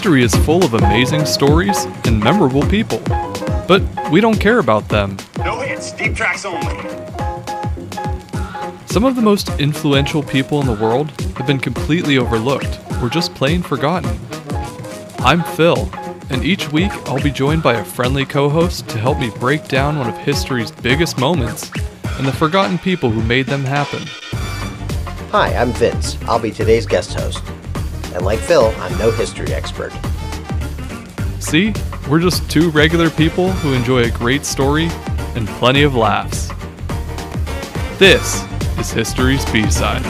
History is full of amazing stories and memorable people, but we don't care about them. No hits, deep tracks only. Some of the most influential people in the world have been completely overlooked or just plain forgotten. I'm Phil, and each week I'll be joined by a friendly co host to help me break down one of history's biggest moments and the forgotten people who made them happen. Hi, I'm Vince. I'll be today's guest host. And like Phil, I'm no history expert. See, we're just two regular people who enjoy a great story and plenty of laughs. This is History's B-Side.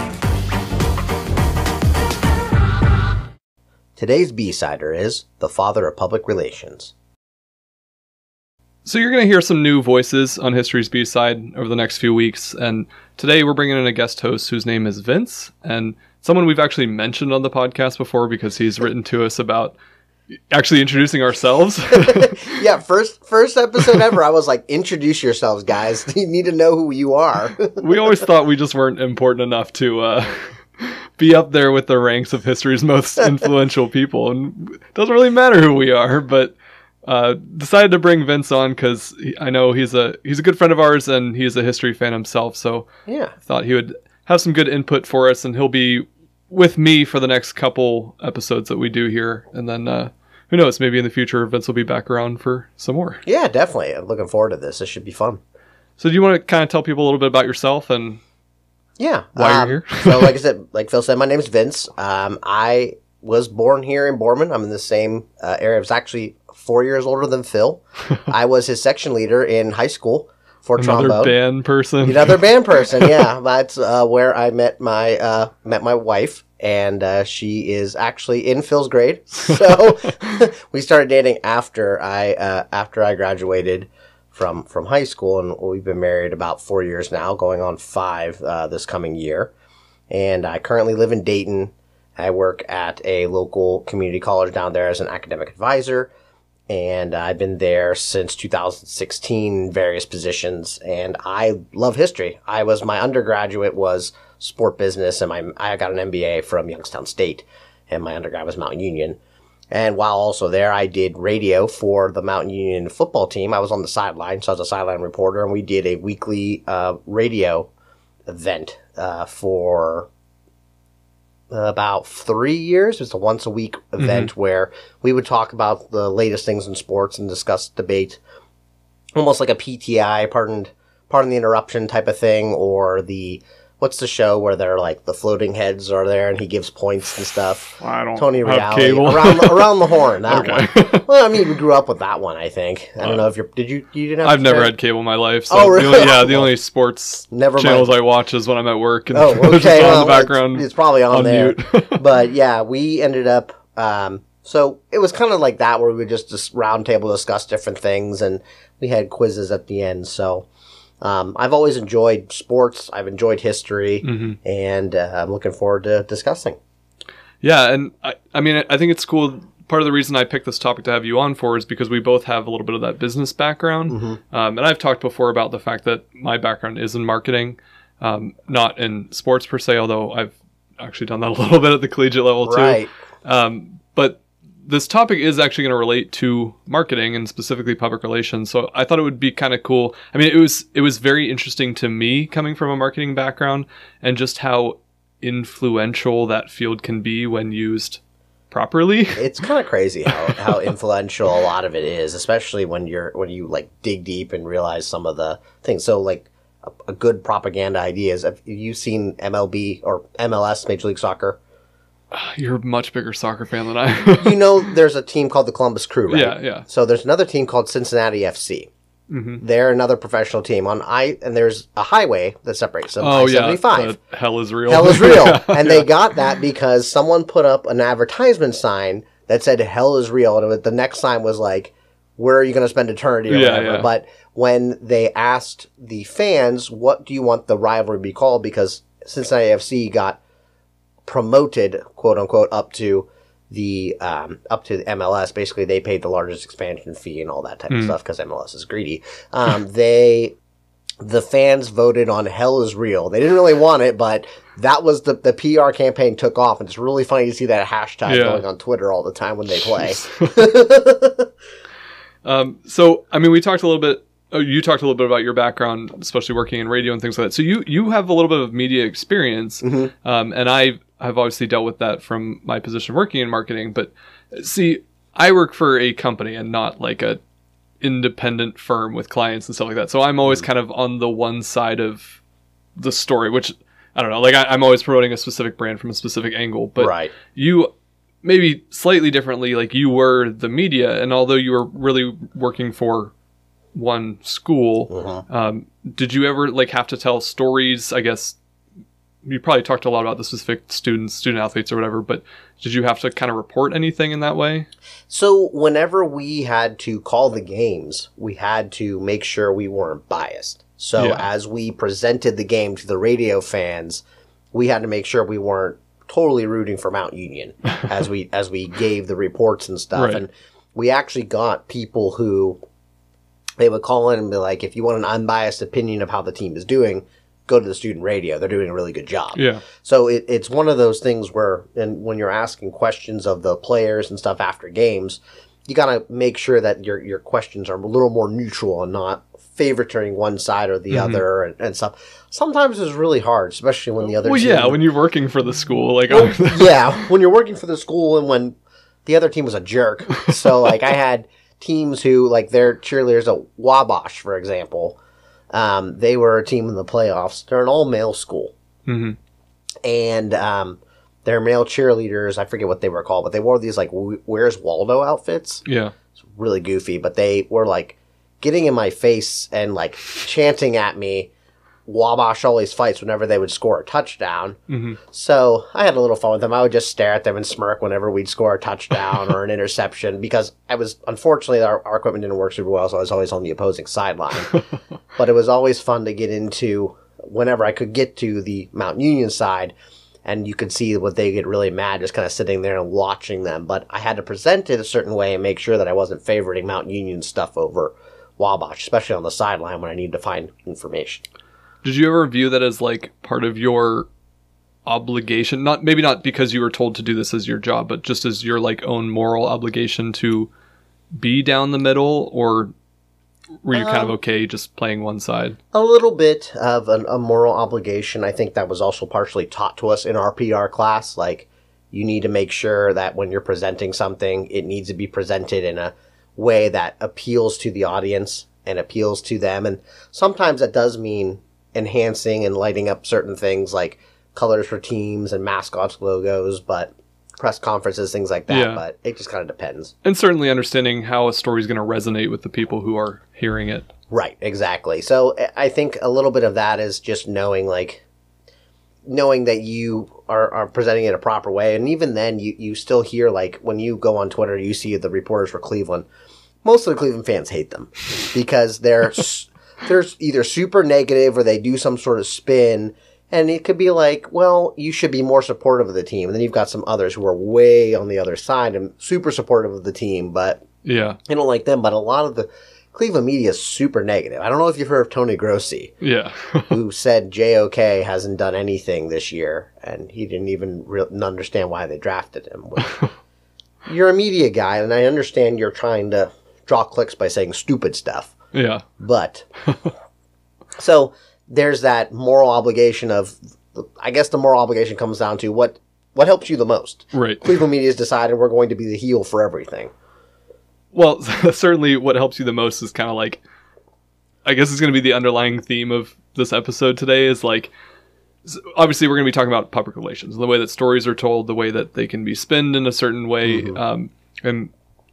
Today's B-sider is the father of public relations. So you're going to hear some new voices on History's B-Side over the next few weeks, and today we're bringing in a guest host whose name is Vince, and someone we've actually mentioned on the podcast before because he's written to us about actually introducing ourselves. yeah, first first episode ever. I was like, introduce yourselves, guys. You need to know who you are. we always thought we just weren't important enough to uh, be up there with the ranks of history's most influential people, and it doesn't really matter who we are. But uh, decided to bring Vince on because I know he's a he's a good friend of ours and he's a history fan himself. So yeah, thought he would have some good input for us, and he'll be with me for the next couple episodes that we do here, and then. Uh, who knows? Maybe in the future, Vince will be back around for some more. Yeah, definitely. I'm looking forward to this. This should be fun. So, do you want to kind of tell people a little bit about yourself and yeah, why um, you're here? so, like I said, like Phil said, my name is Vince. Um, I was born here in Boardman. I'm in the same uh, area. I was actually four years older than Phil. I was his section leader in high school for Another trombone. band person. Another band person. Yeah, that's uh, where I met my uh, met my wife, and uh, she is actually in Phil's grade. So we started dating after I uh, after I graduated from from high school, and we've been married about four years now, going on five uh, this coming year. And I currently live in Dayton. I work at a local community college down there as an academic advisor and I've been there since 2016 in various positions and I love history. I was my undergraduate was sport business and my I got an MBA from Youngstown State and my undergrad was Mount Union. And while also there, I did radio for the Mount Union football team. I was on the sideline, so I was a sideline reporter, and we did a weekly uh, radio event uh, for about three years. It was a once a week event mm-hmm. where we would talk about the latest things in sports and discuss debate, almost like a PTI, pardon, pardon the interruption type of thing, or the what's the show where they're like the floating heads are there and he gives points and stuff. I don't. Tony Reality cable. around the, around the horn. That okay. one. Well, I mean, we grew up with that one. I think. I don't uh, know if you're. Did you? You didn't. I've never had cable in my life. So oh, really? The only, yeah, the only sports never channels mind. I watch is when I'm at work and oh, okay. just well, the background. It's, it's probably on, on there. mute. but yeah, we ended up. Um, so it was kind of like that where we would just, just roundtable discuss different things and we had quizzes at the end. So um, I've always enjoyed sports. I've enjoyed history, mm-hmm. and uh, I'm looking forward to discussing. Yeah, and I, I mean, I think it's cool. Part of the reason I picked this topic to have you on for is because we both have a little bit of that business background. Mm-hmm. Um, and I've talked before about the fact that my background is in marketing, um, not in sports per se, although I've actually done that a little bit at the collegiate level too. Right. Um, but this topic is actually going to relate to marketing and specifically public relations. So I thought it would be kind of cool. I mean, it was it was very interesting to me coming from a marketing background and just how influential that field can be when used properly. It's kind of crazy how, how influential a lot of it is, especially when you're when you like dig deep and realize some of the things. So like a, a good propaganda idea is have you seen MLB or MLS Major League Soccer? You're a much bigger soccer fan than I am. you know, there's a team called the Columbus Crew, right? Yeah, yeah. So there's another team called Cincinnati FC. Mm-hmm. They're another professional team on I, and there's a highway that separates them. Oh I-75. hell is real. Hell is real, and yeah. they got that because someone put up an advertisement sign that said "Hell is real," and was, the next sign was like, "Where are you going to spend eternity?" or yeah, whatever. Yeah. But when they asked the fans, "What do you want the rivalry to be called?" because Cincinnati FC got promoted, quote unquote, up to the um, up to the MLS. Basically, they paid the largest expansion fee and all that type mm. of stuff because MLS is greedy. Um, they the fans voted on "Hell is Real." They didn't really want it, but that was the the PR campaign took off, and it's really funny to see that hashtag Yeah. going on Twitter all the time when they play. Um, so, I mean, we talked a little bit. Oh, you talked a little bit about your background, especially working in radio and things like that. So you you have a little bit of media experience, um, and I have obviously dealt with that from my position working in marketing. But see, I work for a company and not like a independent firm with clients and stuff like that. So I'm always kind of on the one side of the story, which I don't know. Like I, I'm always promoting a specific brand from a specific angle, but right. you maybe slightly differently like you were the media and although you were really working for one school um, did you ever like have to tell stories i guess you probably talked a lot about the specific students student athletes or whatever but did you have to kind of report anything in that way So whenever we had to call the games, we had to make sure we weren't biased. So Yeah. as we presented the game to the radio fans, we had to make sure we weren't totally rooting for Mount Union as we as we gave the reports and stuff. Right. And we actually got people who they would call in and be like, if you want an unbiased opinion of how the team is doing, go to the student radio. They're doing a really good job. yeah So it, it's one of those things where, and when you're asking questions of the players and stuff after games, you gotta make sure that your your questions are a little more neutral and not favoriting one side or the Mm-hmm. other and, and stuff. Sometimes it's really hard, especially when the other well team, yeah when you're working for the school like yeah, when you're working for the school and when the other team was a jerk. So like I had teams who like their cheerleaders at Wabash, for example. Um, they were a team in the playoffs. They're an all male school, Mhm. and um, their male cheerleaders. I forget what they were called, but they wore these like "Where's Waldo" outfits. yeah It's really goofy, but they were like getting in my face and like chanting at me. Wabash always fights whenever they would score a touchdown. Mhm. So I had a little fun with them. I would just stare at them and smirk whenever we'd score a touchdown or an interception because I was unfortunately our, our equipment didn't work super well, so I was always on the opposing sideline. but it was always fun to get into whenever I could get to the Mount Union side and you could see what they get really mad just kind of sitting there and watching them. But I had to present it a certain way and make sure that I wasn't favoriting Mount Union stuff over Wabash, especially on the sideline when I need to find information. Did you ever view that as like part of your obligation? Not maybe not because you were told to do this as your job, but just as your like own moral obligation to be down the middle, or were you kind of um, okay just playing one side? a little bit of an, a moral obligation. I think that was also partially taught to us in our PR class. Like, you need to make sure that when you're presenting something, it needs to be presented in a way that appeals to the audience and appeals to them. And sometimes that does mean enhancing and lighting up certain things like colors for teams and mascots logos, but press conferences, things like that. Yeah. But it just kind of depends. And certainly understanding how a story is going to resonate with the people who are hearing it. Right, exactly. So I- think a little bit of that is just knowing, like, knowing that you are, are presenting it a proper way. And even then, you, you still hear, like, when you go on Twitter, you see the reporters for Cleveland. Most of the Cleveland fans hate them because they're they're either super negative or they do some sort of spin. And it could be like, well, you should be more supportive of the team. And then you've got some others who are way on the other side and super supportive of the team, but Yeah, I don't like them, but a lot of the Cleveland media is super negative. I don't know if you've heard of Tony Grossi, yeah, who said JOK hasn't done anything this year, and he didn't even re- understand why they drafted him. You're a media guy, and I understand you're trying to draw clicks by saying stupid stuff, yeah, but so there's that moral obligation of, I guess the moral obligation comes down to what what helps you the most. right. Cleveland media's decided we're going to be the heel for everything. Well, certainly what helps you the most is kind of like, I guess it's going to be the underlying theme of this episode today is like, obviously we're going to be talking about public relations, the way that stories are told, the way that they can be spinned in a certain way. Um, and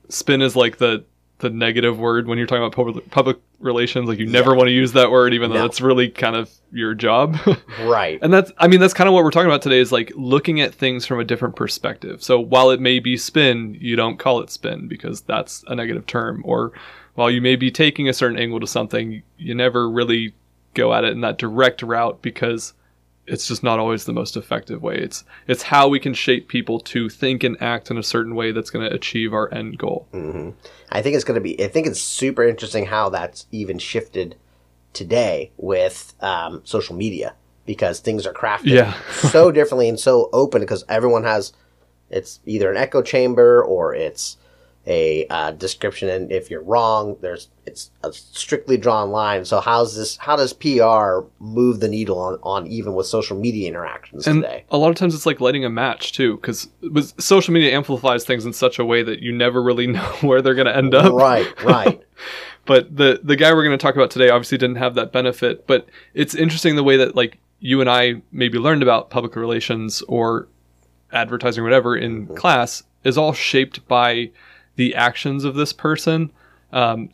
spin is like the, the negative word when you're talking about public, public relations. Like you never want to use that word, even though No. it's really kind of your job. Right. And that's, I mean, that's kind of what we're talking about today is like looking at things from a different perspective. So while it may be spin, you don't call it spin because that's a negative term. Or while you may be taking a certain angle to something, you never really go at it in that direct route because it's just not always the most effective way. It's it's how we can shape people to think and act in a certain way that's going to achieve our end goal. I think it's going to be. I think it's super interesting how that's even shifted today with um, social media because things are crafted Yeah. so differently and so open because everyone has it's either an echo chamber or it's a uh, description and if you're wrong there's it's a strictly drawn line. So how's this how does pr move the needle on, on even with social media interactions and today? a lot of times it's like lighting a match too because social media amplifies things in such a way that you never really know where they're going to end up. Right right. But the the guy we're going to talk about today obviously didn't have that benefit but it's interesting the way that like you and i maybe learned about public relations or advertising or whatever in class is all shaped by the actions of this person um,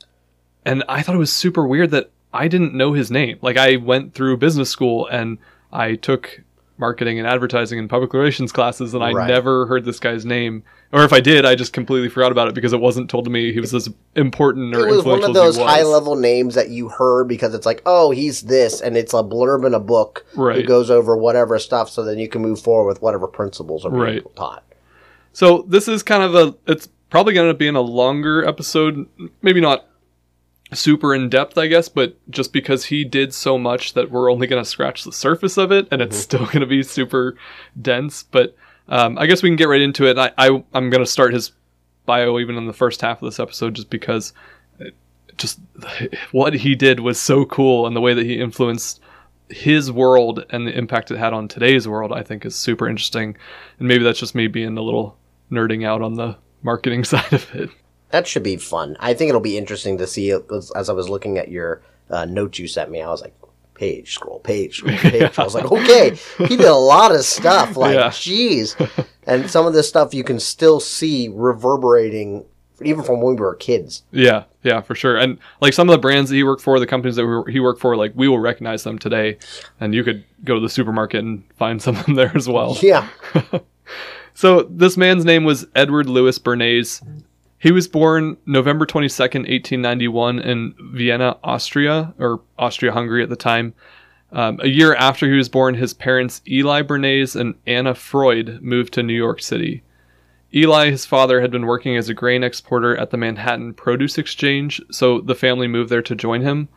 and i thought it was super weird that i didn't know his name like i went through business school and i took marketing and advertising and public relations classes and i Right. never heard this guy's name or if i did i just completely forgot about it because it wasn't told to me he was as important or it was one of those as he was. high level names that you heard because it's like oh he's this and it's a blurb in a book Right. that goes over whatever stuff so then you can move forward with whatever principles are being Right. taught So this is kind of a. It's probably going to be in a longer episode. Maybe not super in depth, I guess, but just because he did so much that we're only going to scratch the surface of it, and it's still going to be super dense. But um, I guess we can get right into it. I, I I'm going to start his bio even in the first half of this episode, just because. It, just what he did was so cool, and the way that he influenced his world and the impact it had on today's world, I think, is super interesting. And maybe that's just me being a little nerding out on the marketing side of it. That should be fun. I think it'll be interesting to see as, as I was looking at your uh, notes you sent me. I was like, page scroll, page scroll, page. I was like, okay, he did a lot of stuff. Like, Yeah. jeez. And some of this stuff you can still see reverberating even from when we were kids. Yeah, yeah, for sure. And like some of the brands that he worked for, the companies that we he worked for, like we will recognize them today. And you could go to the supermarket and find some of them there as well. Yeah. So this man's name was Edward Louis Bernays. He was born November 22nd, 1891 in Vienna, Austria, or Austria-Hungary at the time. Um, a year after he was born, his parents Eli Bernays and Anna Freud moved to New York City. Eli, his father, had been working as a grain exporter at the Manhattan Produce Exchange, so the family moved there to join him.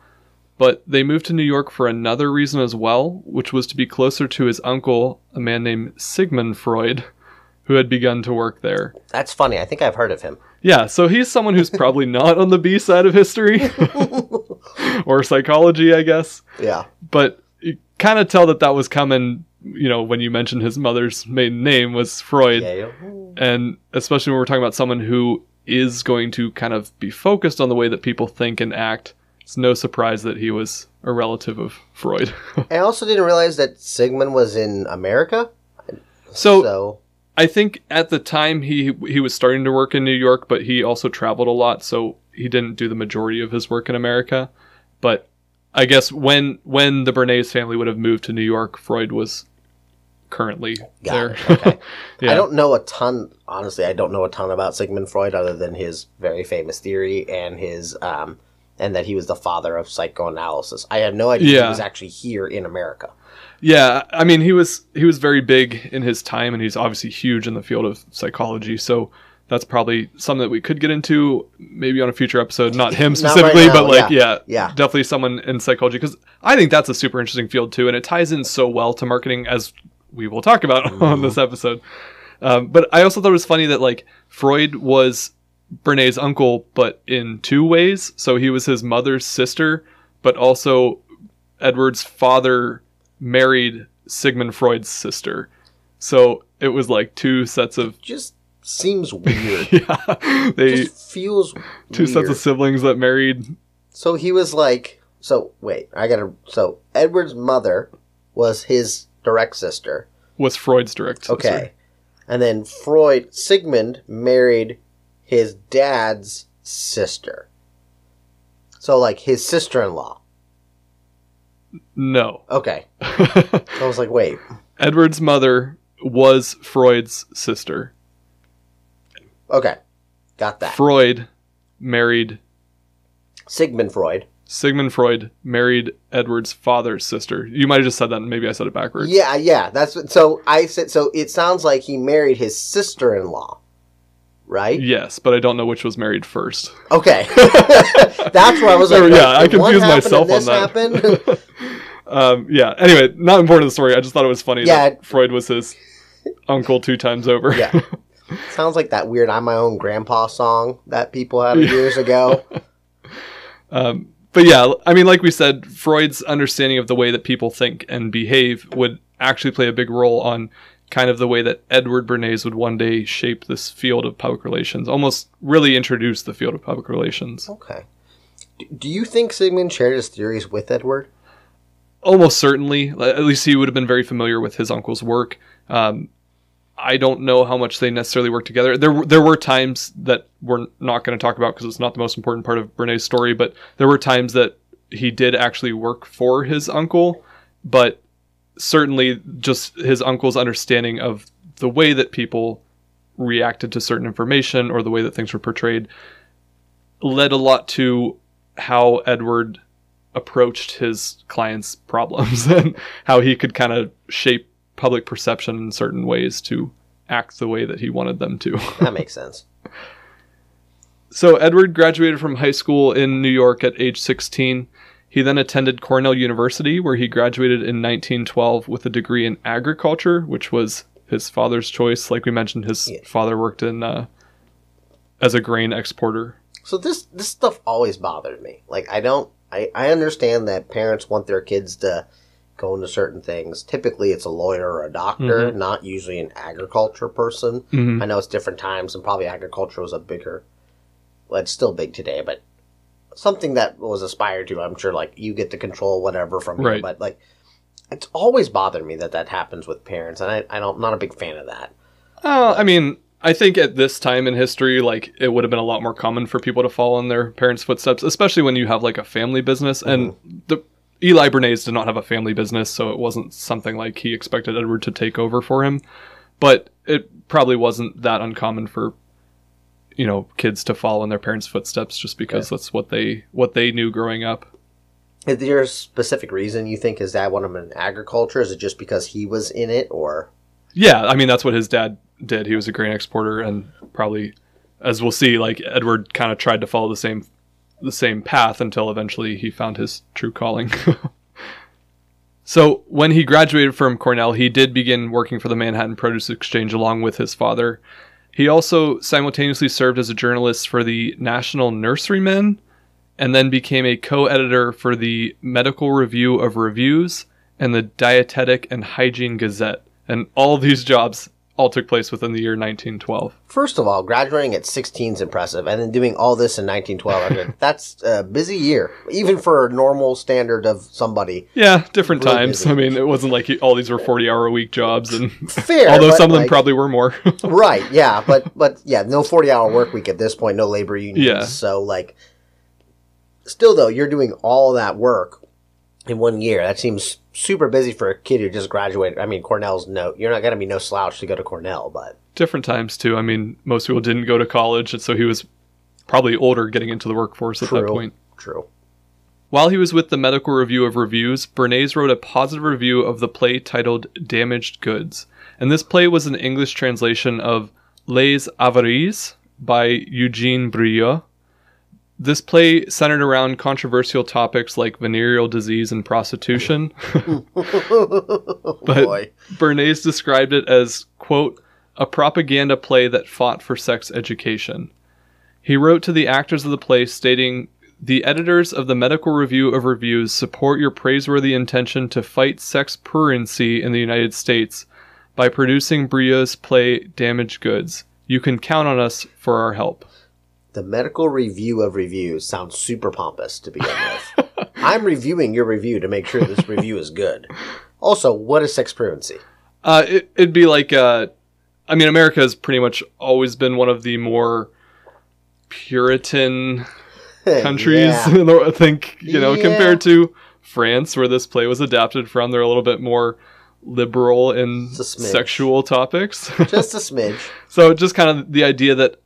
But they moved to New York for another reason as well, which was to be closer to his uncle, a man named Sigmund Freud, who had begun to work there. That's funny. I think I've heard of him. Yeah, so he's someone who's probably not on the B side of history or psychology, I guess. Yeah. But you kind of tell that that was coming, you know, when you mentioned his mother's maiden name was Freud. Yeah. And especially when we're talking about someone who is going to kind of be focused on the way that people think and act, it's no surprise that he was a relative of Freud. I also didn't realize that Sigmund was in America. so So, I think at the time he he was starting to work in New York, but he also traveled a lot, so he didn't do the majority of his work in America. But I guess when when the Bernays family would have moved to New York, Freud was currently Got there. okay. yeah. I don't know a ton. Honestly, I don't know a ton about Sigmund Freud other than his very famous theory and his um, and that he was the father of psychoanalysis. I had no idea Yeah. he was actually here in America. Yeah, I mean he was he was very big in his time, and he's obviously huge in the field of psychology. So that's probably something that we could get into maybe on a future episode. Not him Not right specifically, but like yeah. yeah, Yeah. definitely someone in psychology because I think that's a super interesting field too, and it ties in so well to marketing as we will talk about Mm-hmm. on this episode. Um, but I also thought it was funny that like Freud was Bernays' uncle, but in two ways. So he was his mother's sister, but also Edward's father married Sigmund Freud's sister. So it was like two sets of Just seems weird. yeah, they Just feels two sets of siblings that married. So he was like, so wait, I gotta. So Edward's mother was his direct sister. Was Freud's direct sister. Okay, and then Freud Sigmund married his dad's sister. So like his sister-in-law. No. Okay, I was like, wait, Edward's mother was Freud's sister. okay, got that. Freud married Sigmund Freud. Sigmund Freud married Edward's father's sister. You might have just said that, and maybe I said it backwards. Yeah, yeah. That's what, so. I said so. It sounds like he married his sister-in-law, right? Yes, but I don't know which was married first. Okay, that's where I was like, Or, yeah, I confused myself on that. um, yeah. Anyway, not important to the story. I just thought it was funny Yeah. that Freud was his uncle two times over. Yeah. Sounds like that weird "I'm my own grandpa" song that people had years ago. Um, but yeah, I mean, like we said, Freud's understanding of the way that people think and behave would actually play a big role on kind of the way that Edward Bernays would one day shape this field of public relations, almost really introduce the field of public relations. Okay. Do you think Sigmund shared his theories with Edward? Almost certainly, at least he would have been very familiar with his uncle's work. Um, I don't know how much they necessarily worked together. There, were- there were times that we're not going to talk about because it's not the most important part of Bernays' story, but there were times that he did actually work for his uncle, but certainly just his uncle's understanding of the way that people reacted to certain information or the way that things were portrayed led a lot to how Edward approached his clients' problems and how he could kind of shape public perception in certain ways to act the way that he wanted them to. That makes sense. So Edward graduated from high school in New York at age 16. He then attended Cornell University, where he graduated in 1912 with a degree in agriculture, which was his father's choice. Like we mentioned, his Yeah. father worked in uh, as a grain exporter. So this this stuff always bothered me. Like I don't I, I understand that parents want their kids to go into certain things. Typically it's a lawyer or a doctor, not usually an agriculture person. Mhm. I know it's different times and probably agriculture was a bigger well it's still big today, but something that was aspired to, I'm sure like you get to control whatever from here, but like it's always bothered me that that happens with parents and I, I don't I'm not a big fan of that. Uh, I mean, I think at this time in history, like it would have been a lot more common for people to follow in their parents' footsteps, especially when you have like a family business. And the Eli Bernays did not have a family business, so it wasn't something like he expected Edward to take over for him. But it probably wasn't that uncommon for you know kids to follow in their parents' footsteps just because that's what they what they knew growing up. Is there a specific reason you think his dad wanted him in agriculture? Is it just because he was in it or Yeah, I mean that's what his dad did. He was a grain exporter, and probably, as we'll see, like Edward kind of tried to follow the same the same path until eventually he found his true calling. so when he graduated from Cornell, he did begin working for the Manhattan Produce Exchange along with his father. He also simultaneously served as a journalist for the National Nurserymen, and then became a co-editor for the Medical Review of Reviews and the Dietetic and Hygiene Gazette. And all these jobs all took place within the year 1912. First of all, graduating at 16 is impressive, and then doing all this in 1912. I mean, that's a busy year, even for a normal standard of somebody. Yeah, different Really times. busy. I mean, it wasn't like all these were 40 hour a week jobs, and Fair, although some of them like- probably were more. right? Yeah, but but yeah, no 40 hour work week at this point, no labor unions. Yeah. So like, still though, you're doing all that work in one year. That seems super busy for a kid who just graduated. I mean, Cornell's no, you're not gonna be no slouch to go to Cornell, but different times too. I mean, most people didn't go to college, and so he was probably older getting into the workforce at that point. true. While he was with the Medical Review of Reviews, Bernays wrote a positive review of the play titled Damaged Goods. And this play was an English translation of Les Avaries by Eugene Brieux. This play centered around controversial topics like venereal disease and prostitution. Oh, But- boy. Bernays described it as, quote, a propaganda play that fought for sex education. He wrote to the actors of the play stating, The editors of the Medical Review of Reviews support your praiseworthy intention to fight sex pruriency in the United States by producing Brieux's play Damaged Goods. You can count on us for our help. The medical review of reviews sounds super pompous to begin with. I'm reviewing your review to make sure this review is good. Also, what is sex pruriency? Uh, it, it'd be like, uh, I mean, America has pretty much always been one of the more Puritan countries. Yeah. I think you know Yeah. compared to France, where this play was adapted from, they're a little bit more liberal in Just a smidge. sexual topics. Just a smidge. so just kind of the idea that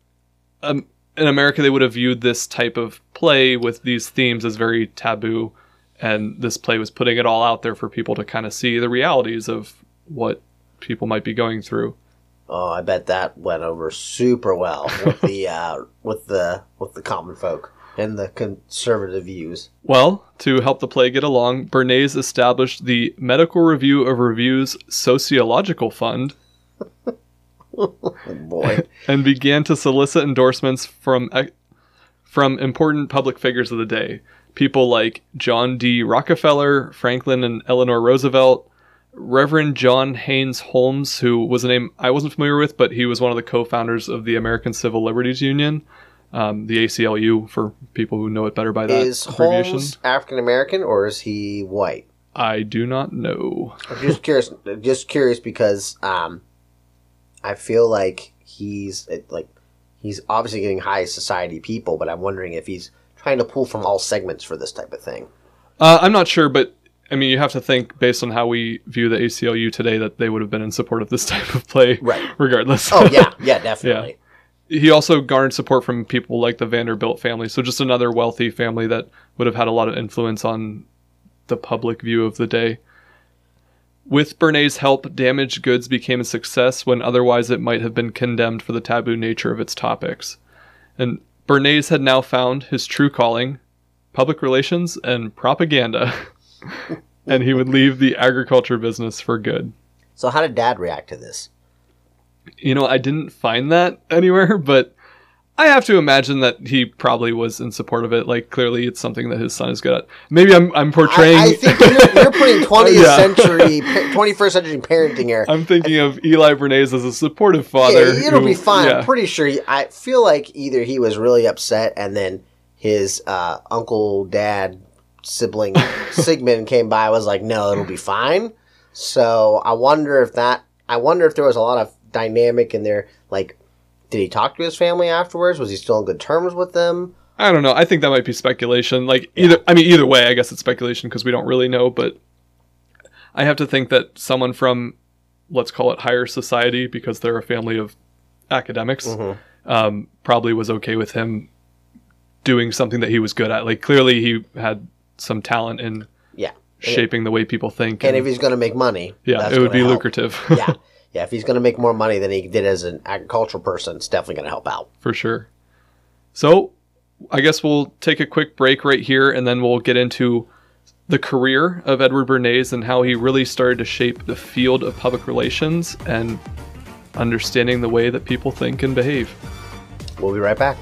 um, in America they would have viewed this type of play with these themes as very taboo, and this play was putting it all out there for people to kind of see the realities of what people might be going through. Oh, I bet that went over super well with the uh, with the with the common folk. and the conservative views. Well, to help the play get along, Bernays established the Medical Review of Reviews Sociological Fund Oh boy. and began to solicit endorsements from from important public figures of the day. People like John D. Rockefeller, Franklin and Eleanor Roosevelt, Reverend John Haynes Holmes, who was a name I wasn't familiar with, but he was one of the co-founders of the American Civil Liberties Union, um, the ACLU, for people who know it better by that is abbreviation. Holmes African American or is he white? I do not know. I'm just curious. Just curious because um, I feel like he's like he's obviously getting high society people, but I'm wondering if he's trying to pull from all segments for this type of thing. Uh, I'm not sure, but I mean, you have to think based on how we view the ACLU today that they would have been in support of this type of play, Right. regardless. Oh yeah, yeah, definitely. yeah. he also garnered support from people like the Vanderbilt family, so just another wealthy family that would have had a lot of influence on the public view of the day. With Bernays' help, damaged goods became a success when otherwise it might have been condemned for the taboo nature of its topics. And Bernays had now found his true calling public relations and propaganda. and he would leave the agriculture business for good. So how did Dad react to this? You know, I didn't find that anywhere, but I have to imagine that he probably was in support of it. Like, clearly, it's something that his son is good at. Maybe I'm I'm portraying. I, I think you're, you're putting 20th Yeah. century, 21st century parenting here. I'm thinking of Eli Bernays as a supportive father. Yeah, it'll who- be fine. yeah. I'm pretty sure. He, I feel like either he was really upset, and then his uh, uncle, dad, sibling Sigmund came by. Was like, no, it'll be fine. So I wonder if that. I wonder if there was a lot of dynamic in there. Like, did he talk to his family afterwards? Was he still on good terms with them? I don't know. I think that might be speculation. Like either, I mean, either way, I guess it's speculation because we don't really know. But I have to think that someone from, let's call it higher society, because they're a family of academics, Mm-hmm. um, probably was okay with him doing something that he was good at. Like clearly, he had some talent in Yeah. shaping the way people think. And if he's going to make money, yeah, it would be help. lucrative. yeah, yeah. If he's going to make more money than he did as an agricultural person, it's definitely going to help out. for sure. So, I guess we'll take a quick break right here and then we'll get into the career of Edward Bernays and how he really started to shape the field of public relations and understanding the way that people think and behave. We'll be right back.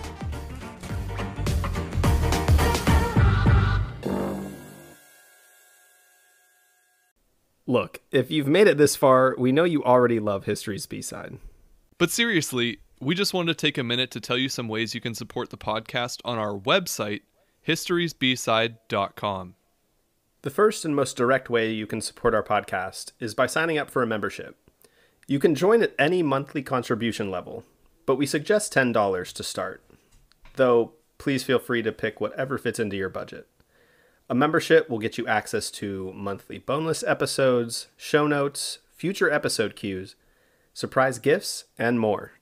Look, if you've made it this far, we know you already love History's B-side. But seriously, we just wanted to take a minute to tell you some ways you can support the podcast on our website, historysbside.com. The first and most direct way you can support our podcast is by signing up for a membership. You can join at any monthly contribution level, but we suggest $10 to start. Though, please feel free to pick whatever fits into your budget. A membership will get you access to monthly boneless episodes, show notes, future episode cues, surprise gifts, and more.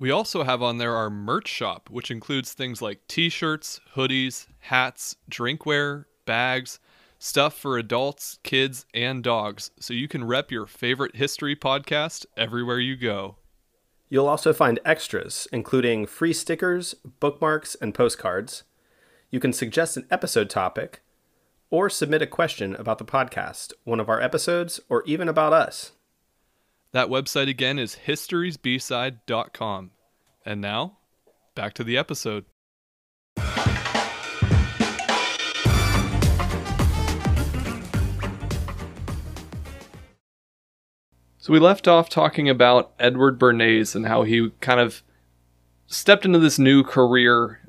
We also have on there our merch shop, which includes things like t shirts, hoodies, hats, drinkware, bags, stuff for adults, kids, and dogs, so you can rep your favorite history podcast everywhere you go. You'll also find extras, including free stickers, bookmarks, and postcards. You can suggest an episode topic, or submit a question about the podcast, one of our episodes, or even about us. That website again is historysbside.com. And now, back to the episode. So we left off talking about Edward Bernays and how he kind of stepped into this new career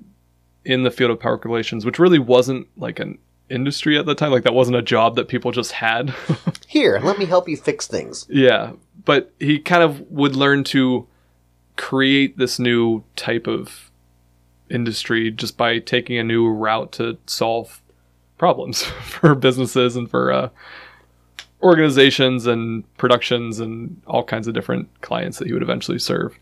in the field of power relations, which really wasn't like an industry at the time. Like that wasn't a job that people just had. Here, let me help you fix things. Yeah, but he kind of would learn to create this new type of industry just by taking a new route to solve problems for businesses and for uh, organizations and productions and all kinds of different clients that he would eventually serve.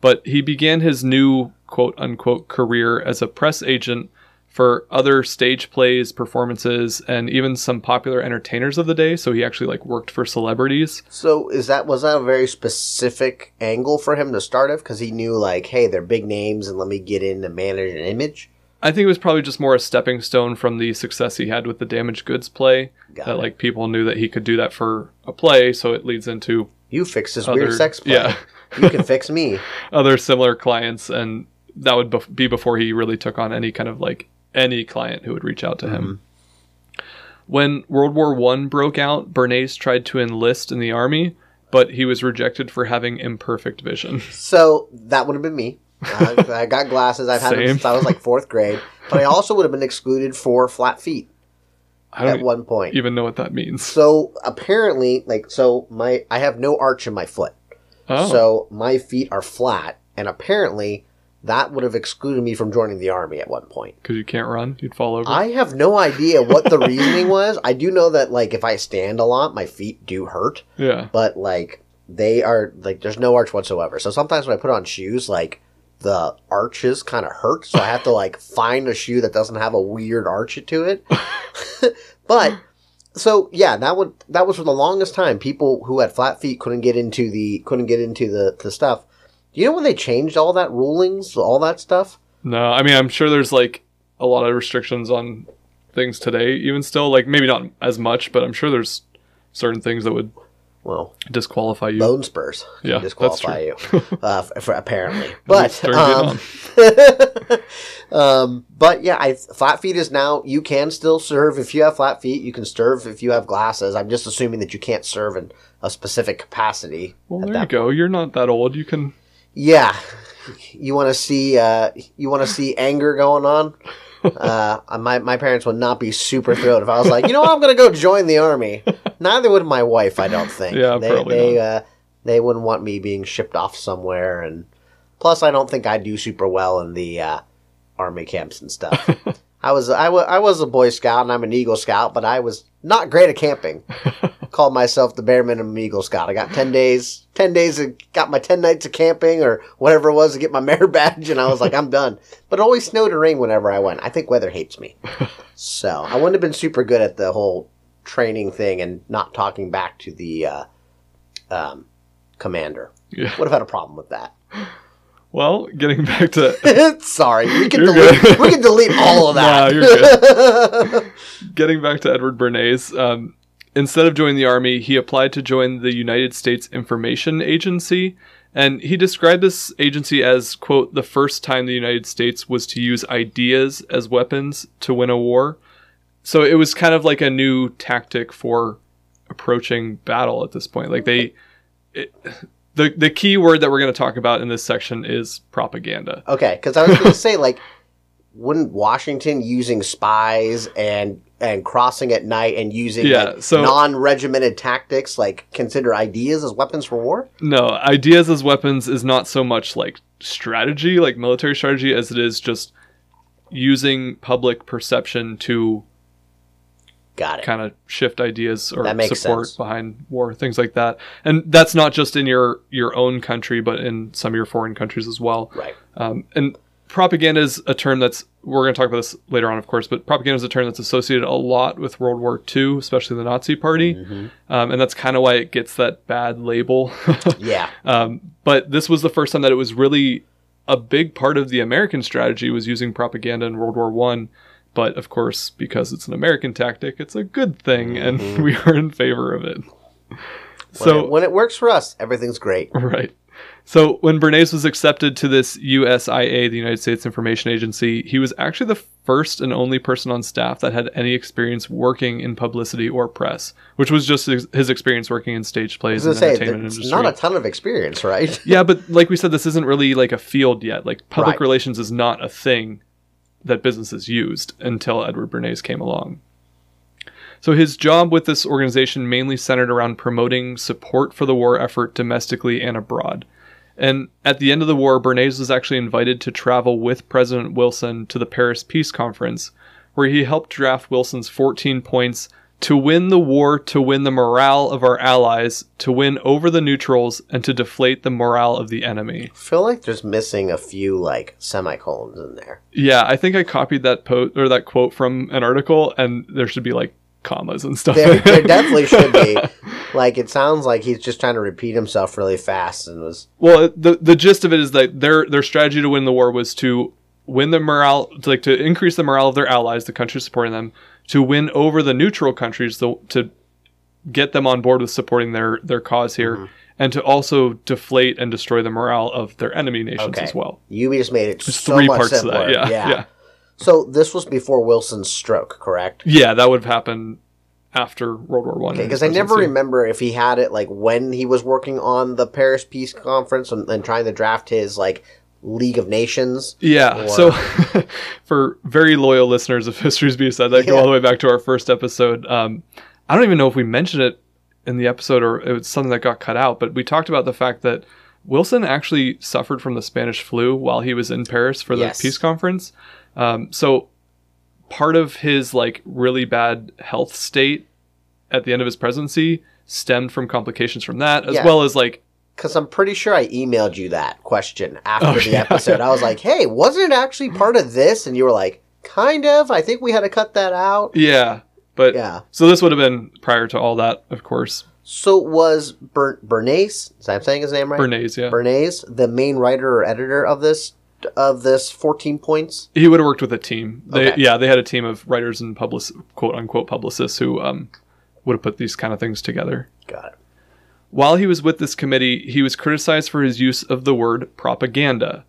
But he began his new quote unquote career as a press agent for other stage plays, performances, and even some popular entertainers of the day. So he actually like worked for celebrities. So, is that was that a very specific angle for him to start of? Because he knew, like, hey, they're big names, and let me get in to manage an image. I think it was probably just more a stepping stone from the success he had with the damaged goods play. Got that it. like people knew that he could do that for a play, so it leads into You fix this Other- weird sex play. yeah. you can fix me. other similar clients, and that would bef- be before he really took on any kind of like any client who would reach out to him. When World War One broke out, Bernays tried to enlist in the army, but he was rejected for having imperfect vision. So that would have been me. Uh, I got glasses. I've had them since I was like fourth grade. But I also would have been excluded for flat feet I at don't one point. even know what that means. So apparently, like, so my I have no arch in my foot. Oh, So my feet are flat, and apparently that would have excluded me from joining the army at one point. because you can't run, you'd fall over. I have no idea what the reasoning was. I do know that like if I stand a lot, my feet do hurt, yeah, but like they are like there's no arch whatsoever. So sometimes when I put on shoes, like the arches kind of hurt, so I have to like find a shoe that doesn't have a weird arch to it. but so yeah, that would that was for the longest time. People who had flat feet couldn't get into the couldn't get into the the stuff. Do you know when they changed all that rulings, all that stuff? no, I mean I'm sure there's like a lot of restrictions on things today, even still. Like maybe not as much, but I'm sure there's certain things that would Well, disqualify you. bone spurs Yeah, disqualify you, uh, for, apparently. But um, um, but yeah, I flat feet is now you can still serve if you have flat feet. You can serve if you have glasses. I'm just assuming that you can't serve in a specific capacity. Well, there you go. You're not that old. You can. Yeah, you want to see uh, you want to see anger going on. Uh, my my parents would not be super thrilled if I was like, you know, what, I'm gonna go join the army. Neither would my wife, I don't think. Yeah, they probably they not. uh, they wouldn't want me being shipped off somewhere, and plus, I don't think I do super well in the uh, army camps and stuff. I was I wa- I was a Boy Scout and I'm an Eagle Scout, but I was not great at camping. Called myself the bare minimum Eagle Scout. I got ten days, ten days, of, got my ten nights of camping or whatever it was to get my merit badge, and I was like, I'm done. But it always snowed or rained whenever I went. I think weather hates me, so I wouldn't have been super good at the whole training thing and not talking back to the uh, um, commander. Yeah. Would have had a problem with that. Well, getting back to Sorry, we can You're delete. good. we can delete all of Nah, that. you're good. getting back to Edward Bernays, um, instead of joining the army, he applied to join the United States Information Agency, and he described this agency as quote the first time the United States was to use ideas as weapons to win a war. So it was kind of like a new tactic for approaching battle at this point. Like they. It, the, the key word that we're going to talk about in this section is propaganda. Okay, because I was going to say, like, wouldn't Washington using spies and and crossing at night and using Yeah, like, so- non-regimented tactics like consider ideas as weapons for war? No, ideas as weapons is not so much like strategy, like military strategy, as it is just using public perception to Got it. kind of shift ideas or support sense. behind war, things like that. And that's not just in your your own country, but in some of your foreign countries as well. Right. Um, and propaganda is a term that's we're going to talk about this later on, of course. But propaganda is a term that's associated a lot with World War II, especially the Nazi Party, Mm-hmm. um, and that's kind of why it gets that bad label. Yeah. Um, but this was the first time that it was really a big part of the American strategy was using propaganda in World War One. But of course, because it's an American tactic, it's a good thing, and mm-hmm. we are in favor of it. When, So it, when it works for us, everything's great. Right. So when Bernays was accepted to this USIA, the United States Information Agency, he was actually the first and only person on staff that had any experience working in publicity or press, which was just his, experience working in stage plays and say, entertainment industry. not a ton of experience, right? yeah, but like we said, this isn't really like a field yet. Like public Right. relations is not a thing that businesses used until Edward Bernays came along. So his job with this organization mainly centered around promoting support for the war effort domestically and abroad. And at the end of the war, Bernays was actually invited to travel with President Wilson to the Paris Peace Conference, where he helped draft Wilson's 14 points to win the war, to win the morale of our allies, to win over the neutrals, and to deflate the morale of the enemy. I feel like there's missing a few like semicolons in there. Yeah, I think I copied that post or that quote from an article, and there should be like commas and stuff. There, there definitely should be. Like it sounds like he's just trying to repeat himself really fast and was Well, the the gist of it is that their their strategy to win the war was to win the morale, like to increase the morale of their allies, the countries supporting them, to win over the neutral countries, the, to get them on board with supporting their their cause here, Mm-hmm. and to also deflate and destroy the morale of their enemy nations Okay. as well. You just made it There's so three much parts simpler. to that. Yeah, yeah, So this was before Wilson's stroke, correct? yeah. That would have happened after World War One. Because I never remember if he had it like when he was working on the Paris Peace Conference and, and trying to draft his like League of Nations. Yeah. Or- So, for very loyal listeners of History's B side, that go Yeah. all the way back to our first episode. Um, I don't even know if we mentioned it in the episode or it was something that got cut out, but we talked about the fact that Wilson actually suffered from the Spanish flu while he was in Paris for the Yes. peace conference. Um, so, part of his like really bad health state at the end of his presidency stemmed from complications from that, as Yeah. well as like Because I'm pretty sure I emailed you that question after Oh, the yeah, episode. I was like, "Hey, wasn't it actually part of this?" And you were like, "Kind of. I think we had to cut that out." yeah. But Yeah. so this would have been prior to all that, of course. So was Ber- Bernays? Is that saying his name right? Bernays, yeah. Bernays, the main writer or editor of this of this 14 points. he would have worked with a team. They, Okay. Yeah, they had a team of writers and public, quote unquote publicists who um, would have put these kind of things together. Got it. While he was with this committee, he was criticized for his use of the word propaganda.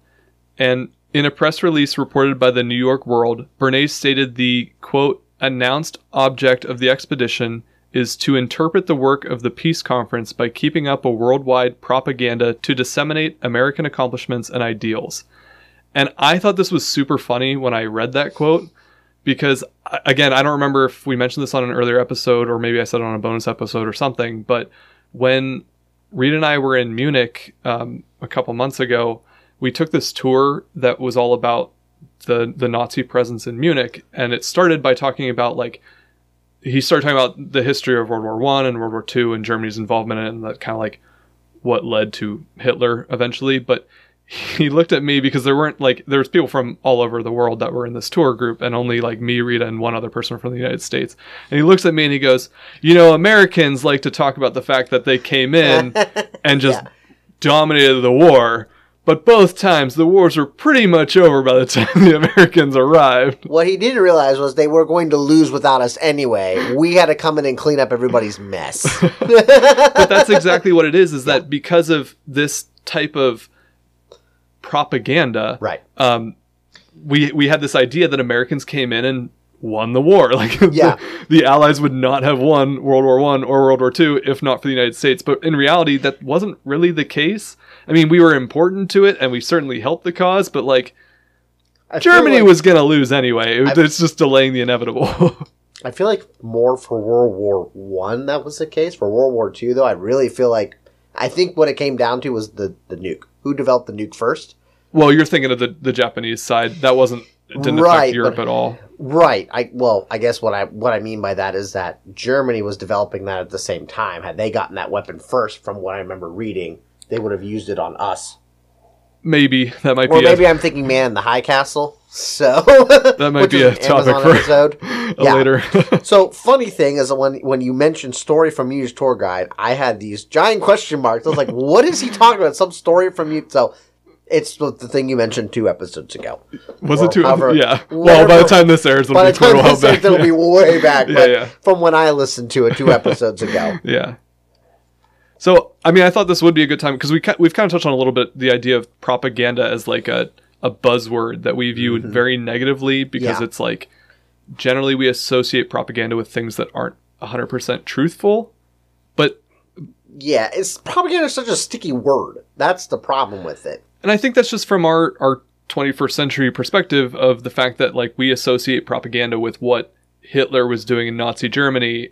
And in a press release reported by the New York World, Bernays stated the quote announced object of the expedition is to interpret the work of the peace conference by keeping up a worldwide propaganda to disseminate American accomplishments and ideals. And I thought this was super funny when I read that quote because again, I don't remember if we mentioned this on an earlier episode or maybe I said it on a bonus episode or something, but when Rita and I were in Munich um, a couple months ago, we took this tour that was all about the the Nazi presence in Munich, and it started by talking about like he started talking about the history of World War One and World War Two and Germany's involvement in it, and that kind of like what led to Hitler eventually. But he looked at me because there weren't like there was people from all over the world that were in this tour group, and only like me, Rita, and one other person from the United States. And he looks at me and he goes, "You know, Americans like to talk about the fact that they came in and just dominated the war." But both times the wars were pretty much over by the time the Americans arrived. What he didn't realize was they were going to lose without us anyway. We had to come in and clean up everybody's mess. but that's exactly what it is is that because of this type of propaganda right. um, we we had this idea that Americans came in and won the war. Like Yeah. the, the Allies would not have won World War One or World War Two if not for the United States. But in reality, that wasn't really the case. I mean, we were important to it, and we certainly helped the cause. But like I Germany like- was gonna lose anyway. It- it's just delaying the inevitable. I feel like more for World War One that was the case. For World War Two, though, I really feel like I think what it came down to was the the nuke. Who developed the nuke first? well, you're thinking of the the Japanese side. That wasn't didn't Right, affect Europe but- at all. Right. I well, I guess what I what I mean by that is that Germany was developing that at the same time. Had they gotten that weapon first, from what I remember reading, they would have used it on us. Maybe that might be Or be maybe a, I'm thinking Man in the High Castle. So that might be a topic Amazon for episode. Yeah. later. So funny thing is when when you mentioned story from Mu's tour guide, I had these giant question marks. I was like, "What is he talking about? Some story from you?" So it's the thing you mentioned two episodes ago. Was Or it too? however- Yeah. Well, by the time this airs, it'll By be the quite a time while back. it'll be way back. Yeah, but yeah. From when I listened to it two episodes ago. Yeah. So, I mean, I thought this would be a good time because we we've kind of touched on a little bit the idea of propaganda as like a a buzzword that we view very negatively because Mm-hmm. Yeah. it's like generally we associate propaganda with things that aren't 100% truthful. But Yeah, it's propaganda is such a sticky word. That's the problem with it. and I think that's just from our our 21st century perspective of the fact that like we associate propaganda with what Hitler was doing in Nazi Germany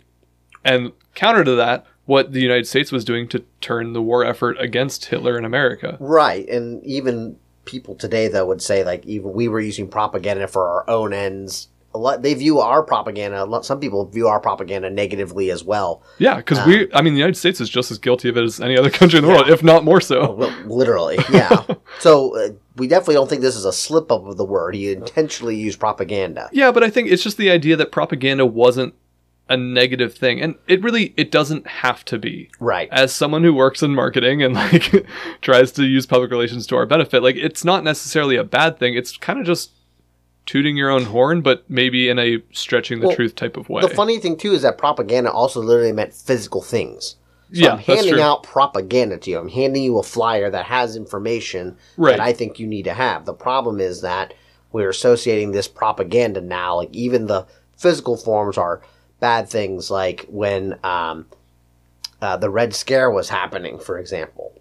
and counter to that what the United States was doing to turn the war effort against Hitler in America. Right, and even people today though would say like even we were using propaganda for our own ends. A lot they view our propaganda. a lot- Some people view our propaganda negatively as well. Yeah, because we, I mean, the United States is just as guilty of it as any other country in the world, if not more so. Well, literally, yeah. so uh, we definitely don't think this is a slip up of the word. He intentionally used propaganda. Yeah, but I think it's just the idea that propaganda wasn't a negative thing, and it really it doesn't have to be. Right. As someone who works in marketing and like tries to use public relations to our benefit, like it's not necessarily a bad thing. It's kind of just tooting your own horn, but maybe in a stretching the Well, truth type of way. The funny thing too is that propaganda also literally meant physical things. So Yeah, I'm handing out propaganda to you. I'm handing you a flyer that has information Right. that I think you need to have. The problem is that we're associating this propaganda now. Like even the physical forms are bad things. Like when um, uh, the Red Scare was happening, for example.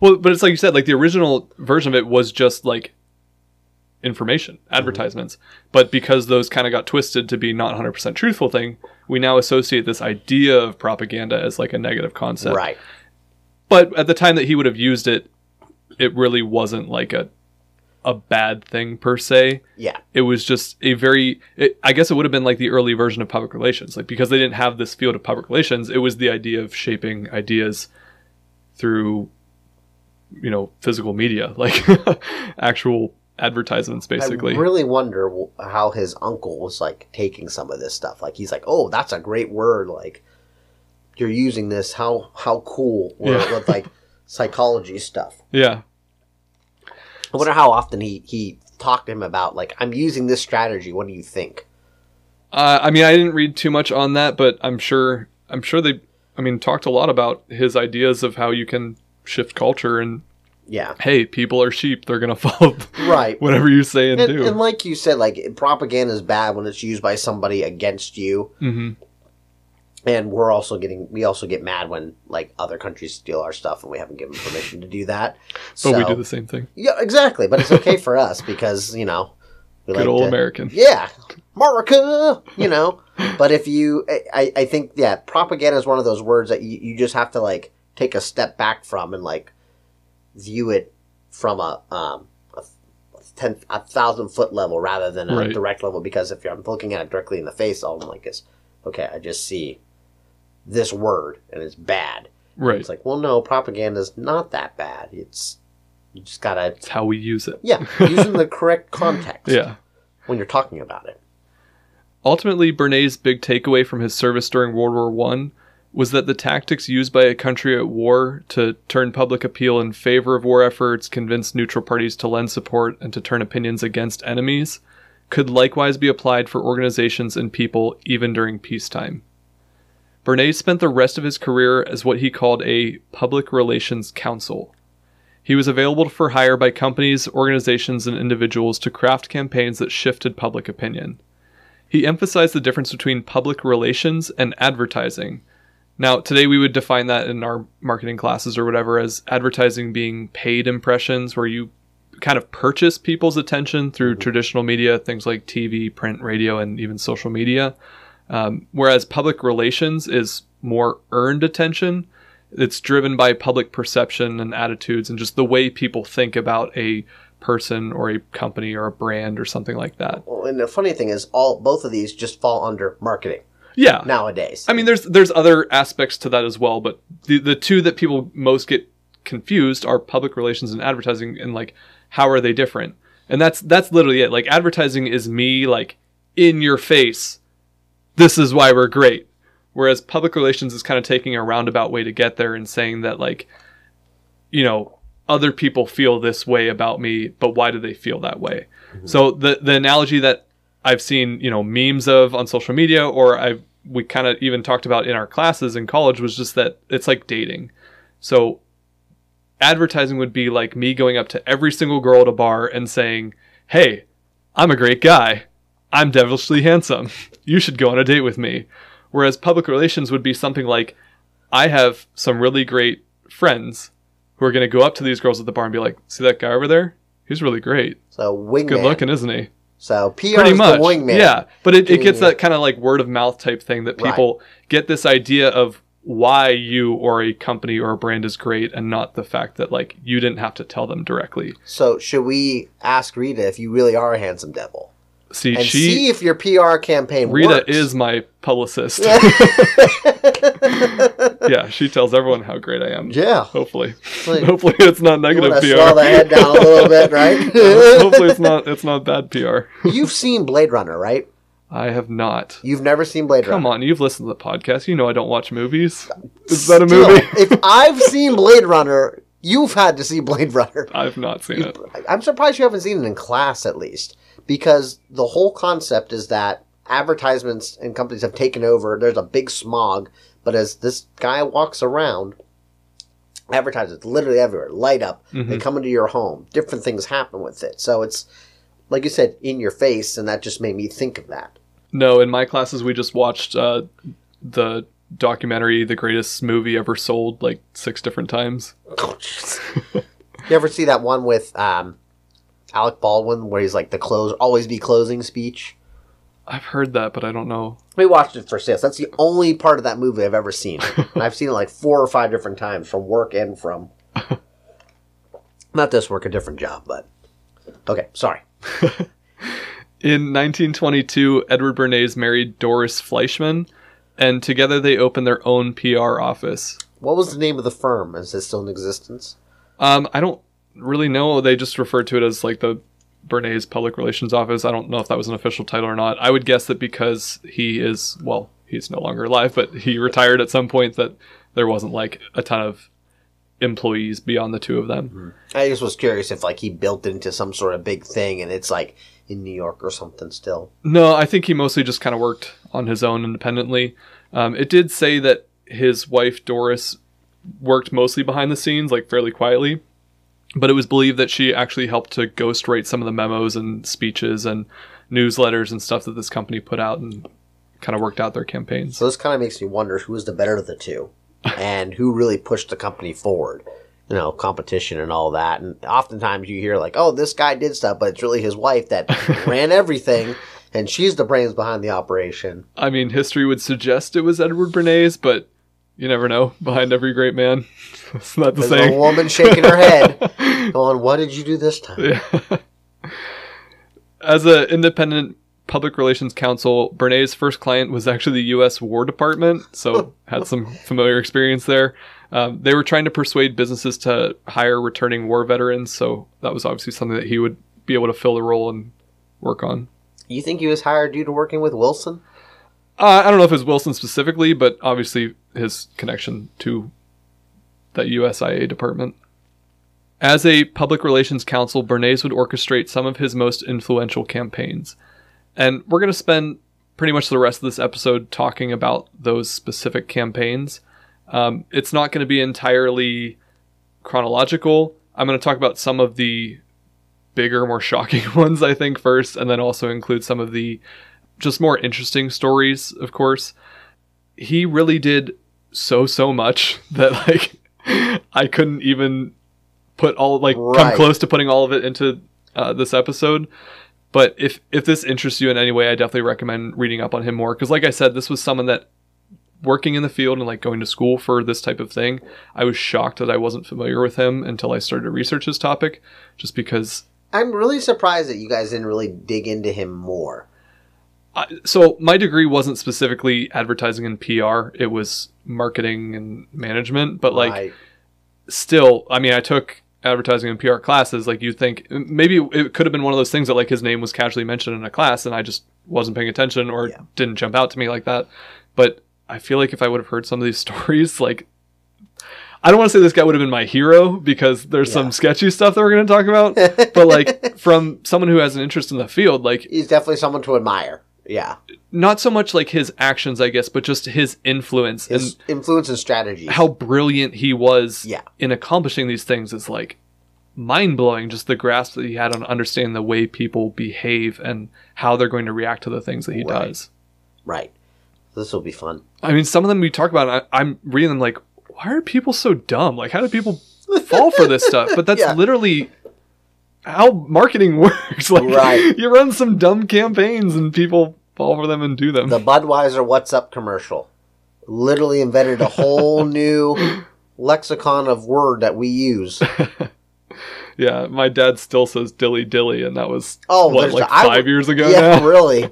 Well, but it's like you said, like the original version of it was just like information, mm-hmm. advertisements. But because those kind of got twisted to be not 100% truthful thing, we now associate this idea of propaganda as like a negative concept. Right. But at the time that he would have used it, it really wasn't like a a bad thing per se. Yeah. It was just a very it, I guess it would have been like the early version of public relations. Like because they didn't have this field of public relations, it was the idea of shaping ideas through you know, physical media, like actual advertisements basically. I really wonder how his uncle was like taking some of this stuff. Like he's like, "Oh, that's a great word. Like you're using this. How how cool with, Yeah. with like psychology stuff." yeah. I wonder how often he he talked to him about like, "I'm using this strategy. What do you think?" Uh, I mean, I didn't read too much on that, but I'm sure I'm sure they I mean talked a lot about his ideas of how you can shift culture and Yeah, hey, people are sheep. They're going to follow right. whatever you say and, And, do. and like you said, like propaganda is bad when it's used by somebody against you. hmm And we're also getting we also get mad when like other countries steal our stuff and we haven't given permission to do that. But we do the same thing. Yeah, exactly. But it's okay for us because you know we Good old to- American. Yeah, America. You know, but if you, I- I, I think yeah, propaganda is one of those words that you, you just have to like take a step back from and like view it from a um a, ten a thousand foot level rather than a Right. direct level because if you're I'm looking at it directly in the face, all I'm like is okay. I just see this word and it's bad. Right. It's like, well, no, propaganda is not that bad. It's you just gotta It's how we use it. yeah, using the correct context Yeah. when you're talking about it. Ultimately, Bernays' big takeaway from his service during World War One was that the tactics used by a country at war to turn public appeal in favor of war efforts, convince neutral parties to lend support, and to turn opinions against enemies could likewise be applied for organizations and people even during peacetime. Bernays spent the rest of his career as what he called a public relations counsel. He was available for hire by companies, organizations, and individuals to craft campaigns that shifted public opinion. He emphasized the difference between public relations and advertising. Now, today we would define that in our marketing classes or whatever as advertising being paid impressions, where you kind of purchase people's attention through traditional media, things like TV, print, radio, and even social media. Um, whereas public relations is more earned attention. It's driven by public perception and attitudes and just the way people think about a person or a company or a brand or something like that. Well, and the funny thing is, all both of these just fall under marketing Yeah. nowadays. I mean, there's there's other aspects to that as well, but the the two that people most get confused are public relations and advertising, and like how are they different? And that's that's literally it. Like advertising is me like in your face. This is why we're great. Whereas public relations is kind of taking a roundabout way to get there and saying that like, you know, other people feel this way about me, but why do they feel that way? Mm-hmm. So the the analogy that I've seen, you know, memes of on social media, or I we kind of even talked about in our classes in college was just that it's like dating. So advertising would be like me going up to every single girl at a bar and saying, "Hey, I'm a great guy. I'm devilishly handsome. You should go on a date with me." Whereas public relations would be something like, "I have some really great friends who are going to go up to these girls at the bar and be like, "See that guy over there? He's really great. so wingman. Good looking, isn't he?" So PR pretty is much the wingman. yeah but it, it gets that kind of like word of mouth type thing that Right. people get this idea of why you or a company or a brand is great and not the fact that like you didn't have to tell them directly So should we ask Rita if you really are a handsome devil see and she see if your PR campaign works. rita works? is my publicist yeah she tells everyone how great i am yeah. hopefully Like, hopefully it's not negative pr swell the head down a little bit, right? hopefully it's not it's not bad pr You've seen Blade Runner, right? i have not You've never seen Blade come Runner. Come on you've listened to the podcast you know i don't watch movies uh, is that a movie if I've seen Blade Runner, you've had to see Blade Runner. i've not seen it I'm surprised you haven't seen it in class at least. Because the whole concept is that advertisements and companies have taken over. There's a big smog, but as this guy walks around, advertisements literally everywhere, light up. They come into your home. Different things happen with it. So it's like you said, in your face, and that just made me think of that. No, in my classes we just watched uh, the documentary "The Greatest Movie Ever Sold" like six different times. Oh, you ever see that one with um, Alec Baldwin where he's like the close, always be closing speech? I've heard that, but I don't know. We watched it for sales. That's the only part of that movie I've ever seen. and I've seen it like four or five different times from work and from. Not this work, a different job, but. Okay, sorry. In 1922, Edward Bernays married Doris Fleischman, and together they opened their own PR office. What was the name of the firm? Is it still in existence? Um, I don't really know. They just referred to it as like the Bernays Public Relations Office. I don't know if that was an official title or not. I would guess that because he is, well, he's no longer alive, but he retired at some point, that there wasn't like a ton of employees beyond the two of them. I just was curious if like he built it into some sort of big thing and it's like in New York or something still. No, I think he mostly just kind of worked on his own independently. Um, it did say that his wife Doris worked mostly behind the scenes, like fairly quietly, but it was believed that she actually helped to ghostwrite some of the memos and speeches and newsletters and stuff that this company put out and kind of worked out their campaigns. So this kind of makes me wonder who was the better of the two and who really pushed the company forward. You know, competition and all that. And oftentimes you hear like, oh, this guy did stuff, but it's really his wife that ran everything and she's the brains behind the operation. I mean, history would suggest it was Edward Bernays, but you never know. Behind every great man, it's not the There's a woman shaking her head, going, what did you do this time? Yeah. As an independent public relations counsel, Bernays' first client was actually the U.S. War Department, so had some familiar experience there. Um, they were trying to persuade businesses to hire returning war veterans, so that was obviously something that he would be able to fill the role and work on. You think he was hired due to working with Wilson? Uh, I don't know if it was Wilson specifically, but obviously his connection to that USIA department. As a public relations counsel, Bernays would orchestrate some of his most influential campaigns. And we're going to spend pretty much the rest of this episode talking about those specific campaigns. Um, it's not going to be entirely chronological. I'm going to talk about some of the bigger, more shocking ones, I think, first, and then also include some of the just more interesting stories, of course. He really did so, so much that, like, I couldn't even put all, like, come close to putting all of it into uh, this episode. But if if this interests you in any way, I definitely recommend reading up on him more because, like I said, this was someone that working in the field and like going to school for this type of thing, I was shocked that I wasn't familiar with him until I started to research this topic, just because. I'm really surprised that you guys didn't really dig into him more. I, so my degree wasn't specifically advertising and PR; it was marketing and management. But like, Right. still, I mean, I took advertising and PR classes. Like, you think maybe it could have been one of those things that like his name was casually mentioned in a class, and I just wasn't paying attention or Yeah. didn't jump out to me like that. But I feel like if I would have heard some of these stories, like. I don't want to say this guy would have been my hero because there's Yeah. some sketchy stuff that we're going to talk about, but like from someone who has an interest in the field, like He's definitely someone to admire. Yeah. not so much like his actions, I guess, but just his influence His and influence and strategy. how brilliant he was Yeah. in accomplishing these things is like mind blowing. Just the grasp that he had on understanding the way people behave and how they're going to react to the things that he Right. does. Right. This will be fun. I mean, some of them we talk about, I, I'm reading them like, why are people so dumb? Like, how do people fall for this stuff? But that's Yeah. literally how marketing works. Like, Right. you run some dumb campaigns and people fall for them and do them. The Budweiser What's Up commercial literally invented a whole new lexicon of word that we use. Yeah, my dad still says dilly dilly, and that was Oh, what like the- I five would- years ago yeah, now. really.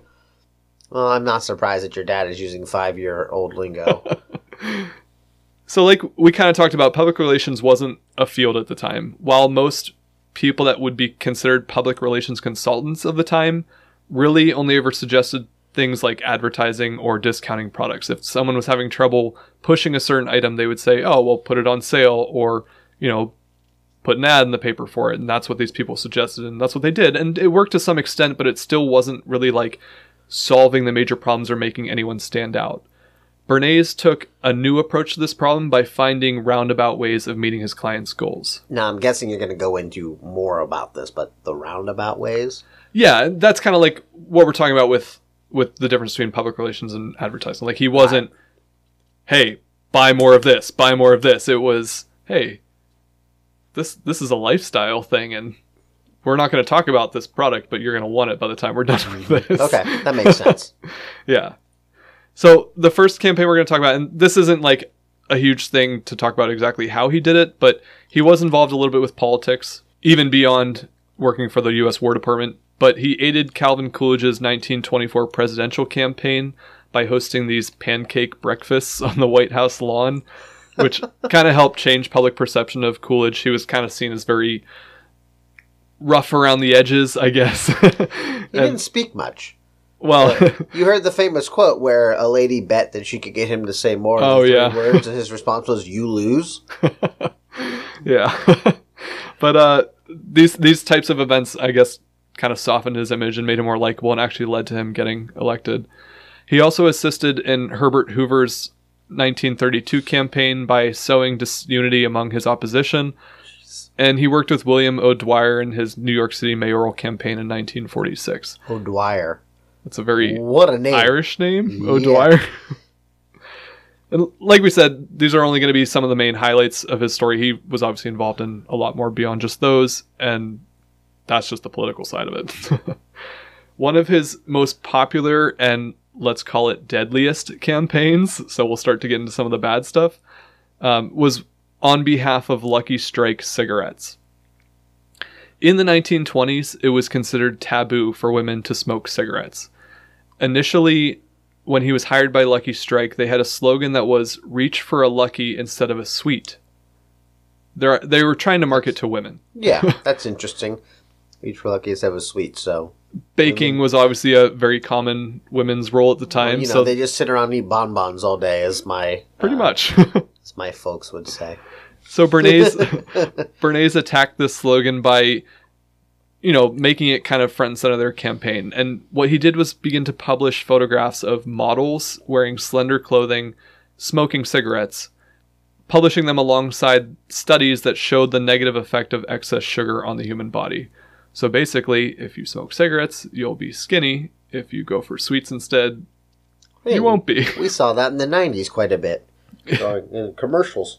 Well, I'm not surprised that your dad is using five year old lingo. So, like we kind of talked about, public relations wasn't a field at the time. While most people that would be considered public relations consultants of the time really only ever suggested things like advertising or discounting products. If someone was having trouble pushing a certain item, they would say, "Oh, well, put it on sale," or you know, put an ad in the paper for it, and that's what these people suggested, and that's what they did, and it worked to some extent, but it still wasn't really like solving the major problems or making anyone stand out. Bernays took a new approach to this problem by finding roundabout ways of meeting his clients' goals. Now, I'm guessing you're going to go into more about this, but the roundabout ways? Yeah, that's kind of like what we're talking about with with the difference between public relations and advertising. Like he wasn't, hey, buy more of this, buy more of this. It was, hey, this this is a lifestyle thing, and we're not going to talk about this product, but you're going to want it by the time we're done with this. Okay, that makes sense. Yeah. So the first campaign we're going to talk about, and this isn't like a huge thing to talk about exactly how he did it, but he was involved a little bit with politics, even beyond working for the U.S. War Department. But he aided Calvin Coolidge's 1924 presidential campaign by hosting these pancake breakfasts on the White House lawn, which kind of helped change public perception of Coolidge. He was kind of seen as very rough around the edges, I guess. He didn't speak much. Well, You heard the famous quote where a lady bet that she could get him to say more than Oh, three yeah. words, and his response was, "You lose." yeah. but uh, these these types of events, I guess, kind of softened his image and made him more likable, and actually led to him getting elected. He also assisted in Herbert Hoover's 1932 campaign by sowing disunity among his opposition, and he worked with William O'Dwyer in his New York City mayoral campaign in 1946. O'Dwyer. It's a very What a name! Irish name, Yeah. O'Dwyer. and like we said, these are only going to be some of the main highlights of his story. He was obviously involved in a lot more beyond just those, and that's just the political side of it. One of his most popular and let's call it deadliest campaigns, so we'll start to get into some of the bad stuff, um, was on behalf of Lucky Strike cigarettes. In the 1920s, it was considered taboo for women to smoke cigarettes initially when he was hired by Lucky Strike, they had a slogan that was "Reach for a lucky instead of a sweet." They they were trying to market to women. Yeah, that's interesting. Reach for lucky instead of a sweet, so Baking was obviously a very common women's role at the time, you know so they just sit around and eat bonbons all day, as my pretty uh, much. as my folks would say. so Bernays Bernays attacked this slogan by you know making it kind of front and center of their campaign. And what he did was begin to publish photographs of models wearing slender clothing, smoking cigarettes, publishing them alongside studies that showed the negative effect of excess sugar on the human body. So basically, if you smoke cigarettes, you'll be skinny. If you go for sweets instead, Hey, you won't be. We saw that in the '90s quite a bit, uh, in commercials.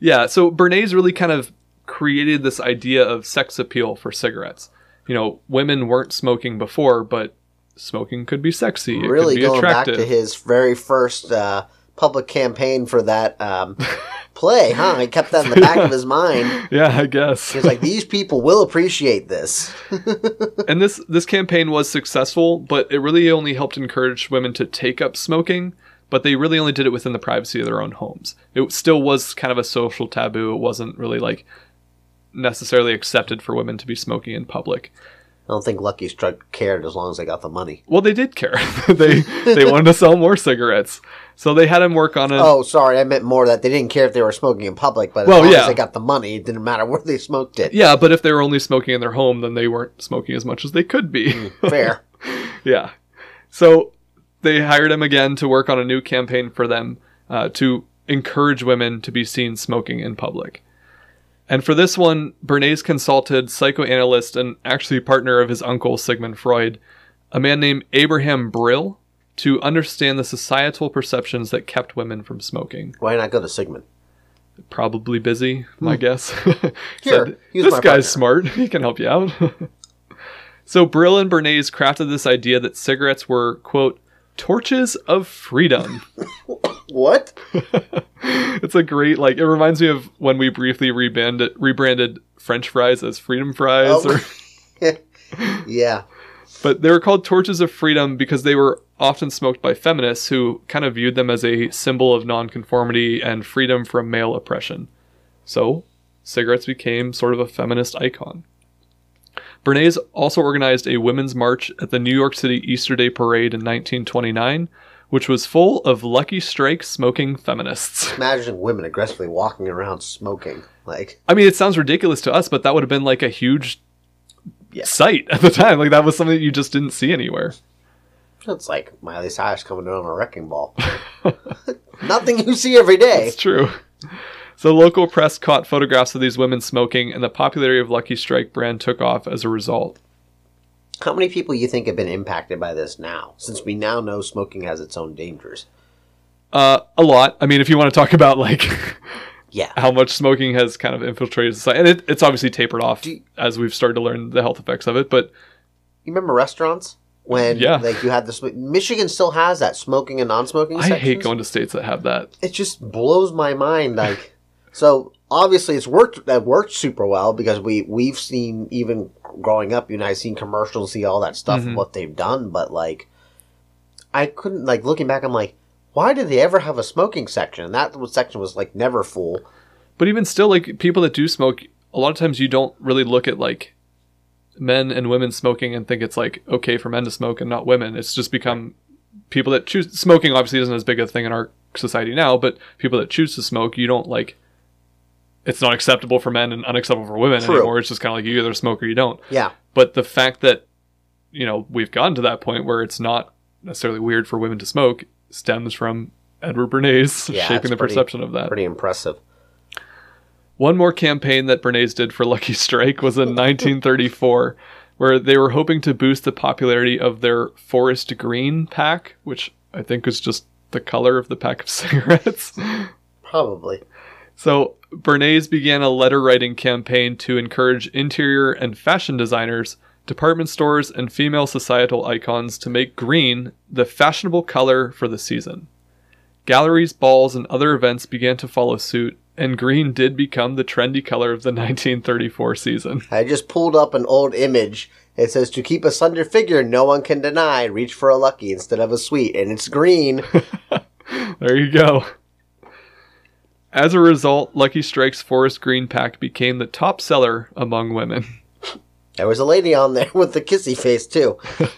Yeah, so Bernays really kind of created this idea of sex appeal for cigarettes. You know, women weren't smoking before, but smoking could be sexy. It really could be going attractive. back to his very first uh, public campaign for that um, play, huh? He kept that in the back of his mind. yeah, I guess. He's like, these people will appreciate this. and this this campaign was successful, but it really only helped encourage women to take up smoking. But they really only did it within the privacy of their own homes. It still was kind of a social taboo. It wasn't really like necessarily accepted for women to be smoking in public. I don't think Lucky Strike cared as long as they got the money. Well, they did care. they they wanted to sell more cigarettes, so they had him work on it. Oh, sorry, I meant more that they didn't care if they were smoking in public, but as Well, long yeah. as they got the money, it didn't matter where they smoked it. Yeah, but if they were only smoking in their home, then they weren't smoking as much as they could be. Fair. yeah. So they hired him again to work on a new campaign for them uh, to encourage women to be seen smoking in public. And for this one, Bernays consulted psychoanalyst and actually partner of his uncle Sigmund Freud, a man named Abraham Brill, to understand the societal perceptions that kept women from smoking. Why not go to Sigmund? Probably busy, my hmm. guess. Here, Said, he's this guy's partner." smart. He can help you out. so Brill and Bernays crafted this idea that cigarettes were, quote, torches of freedom. What? it's a great, like, it reminds me of when we briefly rebranded, rebranded French fries as freedom fries. Oh. Or, yeah. but they were called torches of freedom because they were often smoked by feminists who kind of viewed them as a symbol of nonconformity and freedom from male oppression. So, cigarettes became sort of a feminist icon. Bernays also organized a women's march at the New York City Easter Day Parade in 1929, which was full of Lucky Strike smoking feminists. Imagine women aggressively walking around smoking. Like, I mean, it sounds ridiculous to us, but that would have been like a huge Yeah. sight at the time. Like that was something that you just didn't see anywhere. it's like Miley Cyrus coming in on a wrecking ball. Nothing you see every day. It's true. So local press caught photographs of these women smoking, and the popularity of Lucky Strike brand took off as a result. How many people you think have been impacted by this now? Since we now know smoking has its own dangers. Uh, a lot. I mean, if you want to talk about like Yeah. how much smoking has kind of infiltrated society, and it, it's obviously tapered off you- as we've started to learn the health effects of it. But You remember restaurants when Yeah. like you had the sm- Michigan still has that smoking and non-smoking. I hate going to states that have that. It just blows my mind. Like, so obviously it's worked. That worked super well because we we've seen even growing up. You know, I've seen commercials, see all that stuff Mm-hmm. what they've done. But like, I couldn't like looking back. I'm like, why did they ever have a smoking section? And that section was like never full. But even still, like people that do smoke, a lot of times you don't really look at like men and women smoking and think it's like okay for men to smoke and not women. It's just become people that choose smoking. Obviously, isn't as big a thing in our society now, but people that choose to smoke, you don't like. It's not acceptable for men and unacceptable for women True. anymore. It's just kind of like you either smoke or you don't. Yeah, But the fact that you know we've gotten to that point where it's not necessarily weird for women to smoke stems from Edward Bernays Yeah, shaping the pretty- perception of that. pretty impressive. One more campaign that Bernays did for Lucky Strike was in 1934, where they were hoping to boost the popularity of their Forest Green pack, which I think was just the color of the pack of cigarettes. Probably. so Bernays began a letter writing campaign to encourage interior and fashion designers, department stores, and female societal icons to make green the fashionable color for the season. Galleries, balls, and other events began to follow suit, and green did become the trendy color of the 1934 season. I just pulled up an old image. It says to keep a slender figure no one can deny. Reach for a lucky instead of a sweet, and it's green. There you go. As a result, Lucky Strike's Forest Green pack became the top seller among women. There was a lady on there with the kissy face too.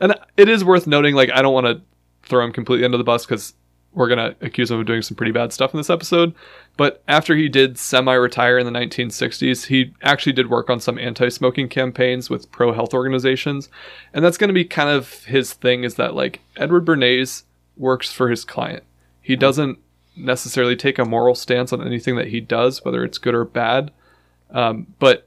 And it is worth noting, like, I don't want to throw him completely under the bus because we're going to accuse him of doing some pretty bad stuff in this episode. But after he did semi retire in the 1960s, he actually did work on some anti smoking campaigns with pro health organizations. And that's going to be kind of his thing is that, like, Edward Bernays works for his client. He doesn't necessarily take a moral stance on anything that he does, whether it's good or bad. Um, but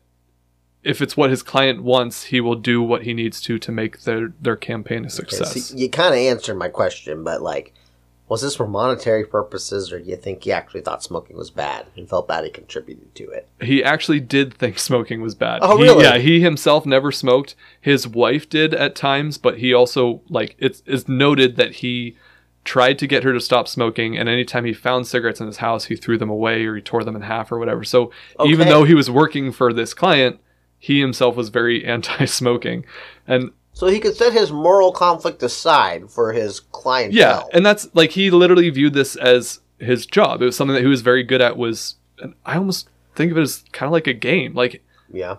if it's what his client wants, he will do what he needs to to make their their campaign a success. See, you kind of answered my question, but like, was this for monetary purposes, or do you think he actually thought smoking was bad and felt bad he contributed to it? he actually did think smoking was bad. Oh, He- really? yeah, he himself never smoked. His wife did at times, but he also like it's it's noted that he tried to get her to stop smoking and anytime he found cigarettes in his house, he threw them away or he tore them in half or whatever. So even though he was working for this client, he himself was very anti-smoking. And So he could set his moral conflict aside for his clientele. Yeah, and that's like he literally viewed this as his job. It was something that he was very good at. Was and I almost think of it as kind of like a game. Like yeah.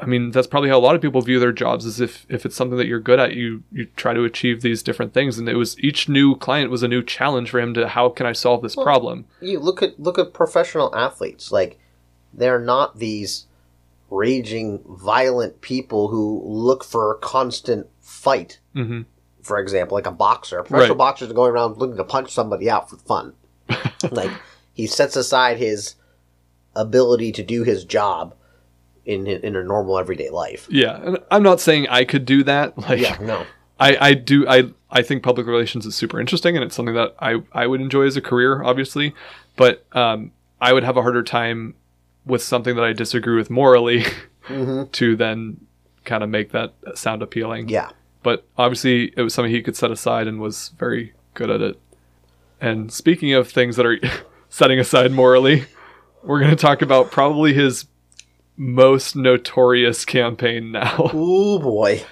I mean, that's probably how a lot of people view their jobs. Is if if it's something that you're good at, you you try to achieve these different things. And it was each new client was a new challenge for him to how can I solve this problem. You look at look at professional athletes. Like, they're not these raging, violent people who look for a constant fight. hmm For example, like a boxer. Professional Right. boxers are going around looking to punch somebody out for fun. like he sets aside his ability to do his job in in a normal everyday life. Yeah, and I'm not saying I could do that. Like Yeah, no. I, I do I I think public relations is super interesting and it's something that I, I would enjoy as a career, obviously. But um, I would have a harder time with something that I disagree with morally to then kind of make that sound appealing. Yeah. But obviously it was something he could set aside and was very good at it. And speaking of things that are setting aside morally, we're going to talk about probably his most notorious campaign now. Oh boy.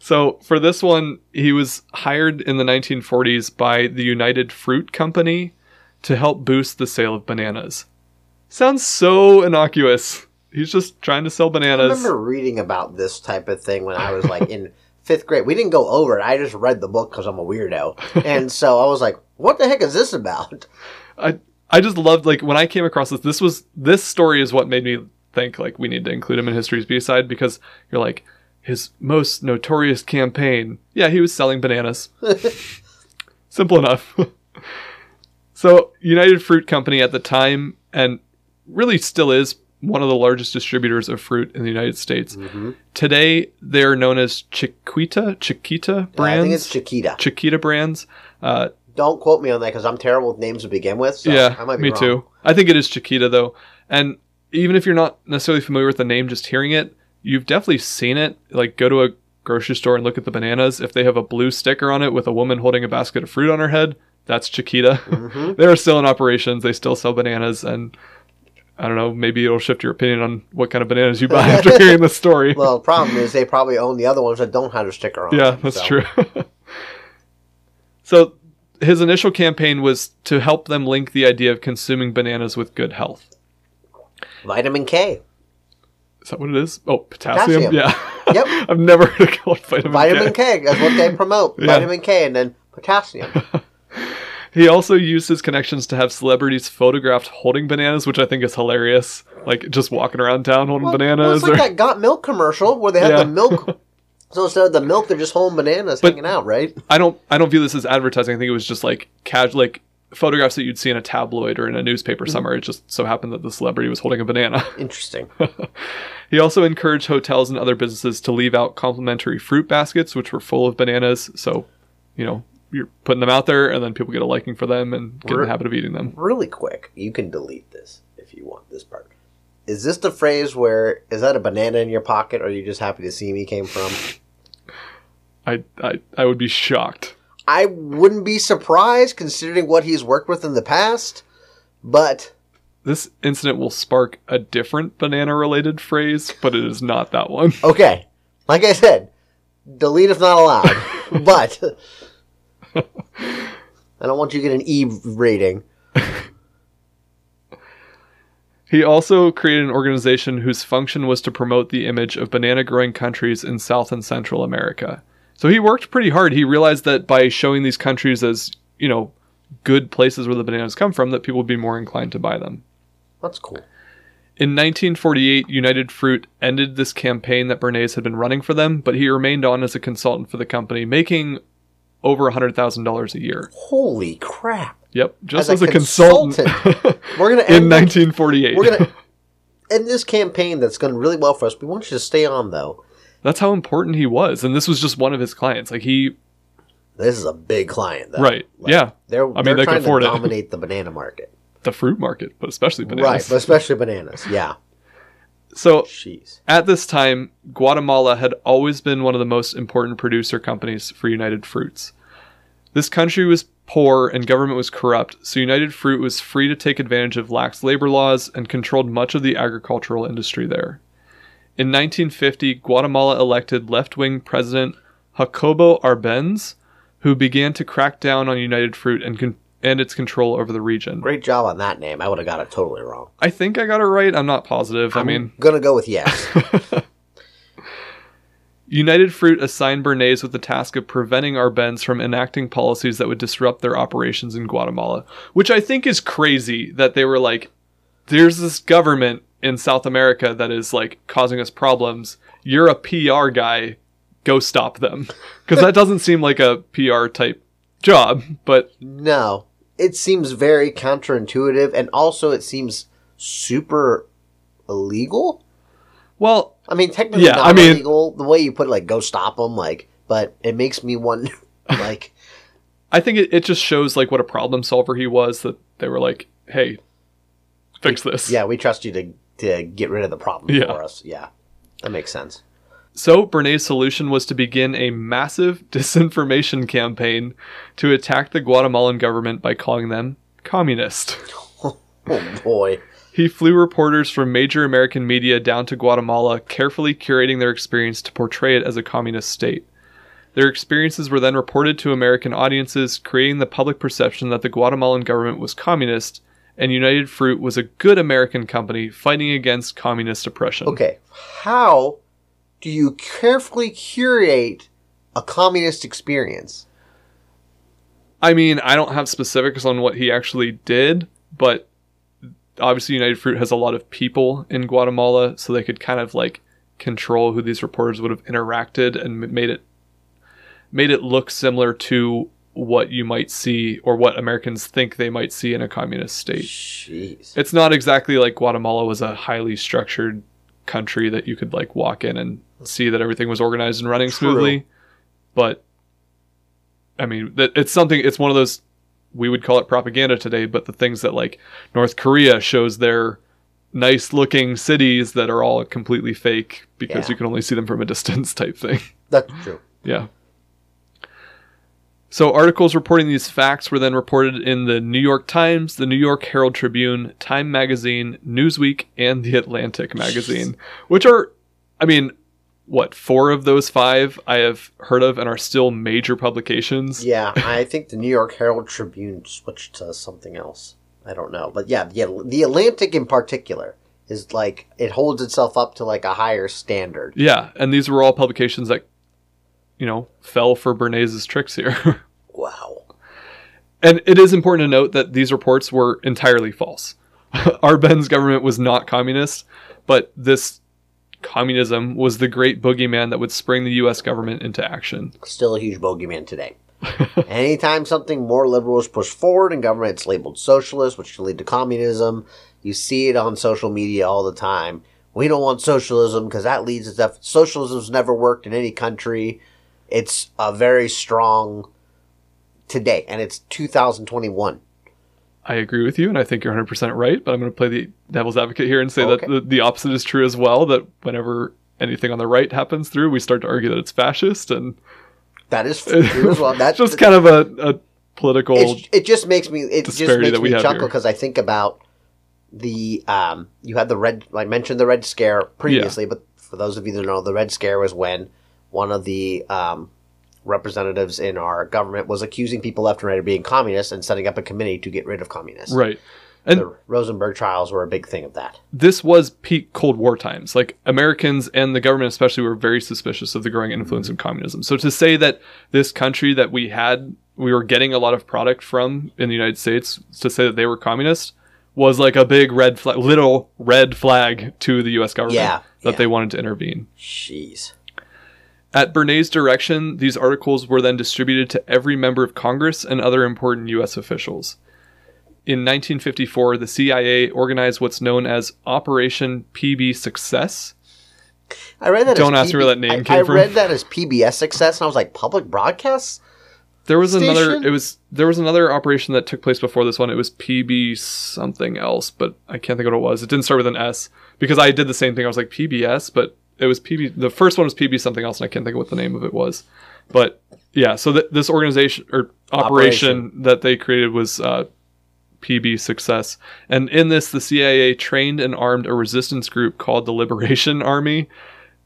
So for this one, he was hired in the 1940s by the United Fruit Company to help boost the sale of bananas. Sounds so innocuous. He's just trying to sell bananas. I remember reading about this type of thing when I was like in fifth grade. We didn't go over it. I just read the book because I'm a weirdo, and so I was like, "What the heck is this about?" I I just loved like when I came across this. This was this story is what made me think like we need to include him in history's B side because you're like his most notorious campaign. Yeah, he was selling bananas. Simple enough. so United Fruit Company at the time and really still is one of the largest distributors of fruit in the United States. Today they're known as Chiquita Chiquita brands. I think it's Chiquita. Chiquita brands. Uh, Don't quote me on that because I'm terrible with names to begin with. So yeah, I might be me wrong. too. I think it is Chiquita though, and even if you're not necessarily familiar with the name, just hearing it, you've definitely seen it. Like go to a grocery store and look at the bananas. If they have a blue sticker on it with a woman holding a basket of fruit on her head, that's Chiquita. Mm-hmm. They're still in operations. They still sell bananas, and I don't know. Maybe it'll shift your opinion on what kind of bananas you buy after hearing this story. Well, the problem is they probably own the other ones that don't have a sticker on. Yeah, them, that's so. true. so his initial campaign was to help them link the idea of consuming bananas with good health. Vitamin K. Is that what it is? Oh, potassium. Potassium. Yeah. Yep. I've never heard it called vitamin, Vitamin K. K. That's what they promote. Yeah. Vitamin K and then potassium. He also used his connections to have celebrities photographed holding bananas, which I think is hilarious. Like just walking around town holding Well, bananas. it's like or- that Got Milk commercial where they have Yeah. the milk. So instead of the milk, they're just holding bananas But- hanging out, right? I don't. I don't view this as advertising. I think it was just like casual, like photographs that you'd see in a tabloid or in a Mm-hmm. newspaper somewhere. It just so happened that the celebrity was holding a banana. Interesting. He also encouraged hotels and other businesses to leave out complimentary fruit baskets, which were full of bananas. So, you know, you're putting them out there, and then people get a liking for them and get in the habit of eating them. really quick, you can delete this if you want this part. Is this the phrase where is that a banana in your pocket, or are you just happy to see me came from? I, I, I would be shocked. I wouldn't be surprised considering what he's worked with in the past, but This incident will spark a different banana-related phrase, but it is not that one. okay. Like I said, delete if not allowed. but I don't want you to get an E rating. He also created an organization whose function was to promote the image of banana growing countries in South and Central America. So he worked pretty hard. He realized that by showing these countries as, you know, good places where the bananas come from, that people would be more inclined to buy them. That's cool. In 1948, United Fruit ended this campaign that Bernays had been running for them, but he remained on as a consultant for the company, making over $100,000 a year. Holy crap! Yep, just As as a a, consultant, We're gonna in end up- 1948. We're gonna end this campaign that's going really well for us. We want you to stay on though. That's how important he was, and this was just one of his clients. Like he, This is a big client, though. right? Like, yeah, They're, I mean, they're they can afford to it. dominate the banana market. the fruit market, but especially bananas. Right, but especially bananas. Yeah. so Jeez. at this time, Guatemala had always been one of the most important producer companies for United Fruits. This country was poor and government was corrupt, so United Fruit was free to take advantage of lax labor laws and controlled much of the agricultural industry there. In 1950, Guatemala elected left wing President Jacobo Arbenz, who began to crack down on United Fruit and, con- and its control over the region. Great job on that name. I would have got it totally wrong. I think I got it right. I'm not positive. I mean, gonna go with yes. United Fruit assigned Bernays with the task of preventing Arbenz from enacting policies that would disrupt their operations in Guatemala, which I think is crazy that they were like, there's this government in South America that is like causing us problems. You're a PR guy, go stop them. Because that doesn't seem like a PR type job, but no, it seems very counterintuitive, and also it seems super illegal. well, I mean, technically Yeah, not I mean- illegal. The way you put it, like go stop them, like, but it makes me wonder, like, I think it, it just shows like what a problem solver he was that they were like, hey, fix this. yeah, we trust you to to get rid of the problem Yeah. for us. Yeah, that makes sense. So, Bernays' solution was to begin a massive disinformation campaign to attack the Guatemalan government by calling them communist. Oh boy. He flew reporters from major American media down to Guatemala, carefully curating their experience to portray it as a communist state. Their experiences were then reported to American audiences, creating the public perception that the Guatemalan government was communist and United Fruit was a good American company fighting against communist oppression. Okay, how do you carefully curate a communist experience. I mean, I don't have specifics on what he actually did, but obviously United Fruit has a lot of people in Guatemala, so they could kind of like control who these reporters would have interacted and made it made it look similar to what you might see or what Americans think they might see in a communist state. Jeez. It's not exactly like Guatemala was a highly structured country that you could like walk in and see that everything was organized and running True. smoothly. But I mean, it's something. It's one of those we would call it propaganda today. But the things that like North Korea shows their nice looking cities that are all completely fake because Yeah. you can only see them from a distance type thing. That's true. Yeah. So articles reporting these facts were then reported in the New York Times, the New York Herald Tribune, Time Magazine, Newsweek, and the Atlantic Magazine, which are, I mean, what four of those five I have heard of and are still major publications. Yeah, I think the New York Herald Tribune switched to something else. I don't know, but yeah, yeah, the Atlantic in particular is like it holds itself up to like a higher standard. Yeah, and these were all publications that, you know, fell for Bernays' tricks here. Wow. And it is important to note that these reports were entirely false. Arbenz government was not communist, but this communism was the great boogeyman that would spring the US government into action. Still a huge bogeyman today. Anytime something more liberal is pushed forward and government's labeled socialist, which can lead to communism, you see it on social media all the time. We don't want socialism because that leads to stuff. Socialism's never worked in any country. It's a very strong today, and it's 2021. I agree with you, and I think you're 100% right, but I'm going to play the devil's advocate here and say Okay. that the, the opposite is true as well, that whenever anything on the right happens through, we start to argue that it's fascist, and That is true as well. That's just kind of a, a political. it just makes me it just makes that me chuckle because I think about the um you had the red I mentioned the red scare previously, but for those of you that know, the red scare was when one of the um representatives in our government was accusing people left and right of being communists and setting up a committee to get rid of communists. right. And The Rosenberg trials were a big thing of that. this was peak Cold War times. Like Americans and the government especially were very suspicious of the growing influence of communism. So to say that this country that we had we were getting a lot of product from in the United States to say that they were communist was like a big red flag little red flag to the US government Yeah, that yeah. they wanted to intervene. Jeez. At Bernays' direction, these articles were then distributed to every member of Congress and other important U.S. officials. In 1954, the CIA organized what's known as Operation PB Success. I read that. Don't as ask me where that name I, came I from. read that as PBS success, and I was like, public broadcasts. There was another. It was there was another operation that took place before this one. It was PB something else, but I can't think what it was. It didn't start with an S because I did the same thing. I was like PBS, but it was PB. The first one was PB something else, and I can't think of what the name of it was. But yeah, so th- this organization or operation, that they created was uh, PB Success, and in this, the CIA trained and armed a resistance group called the Liberation Army.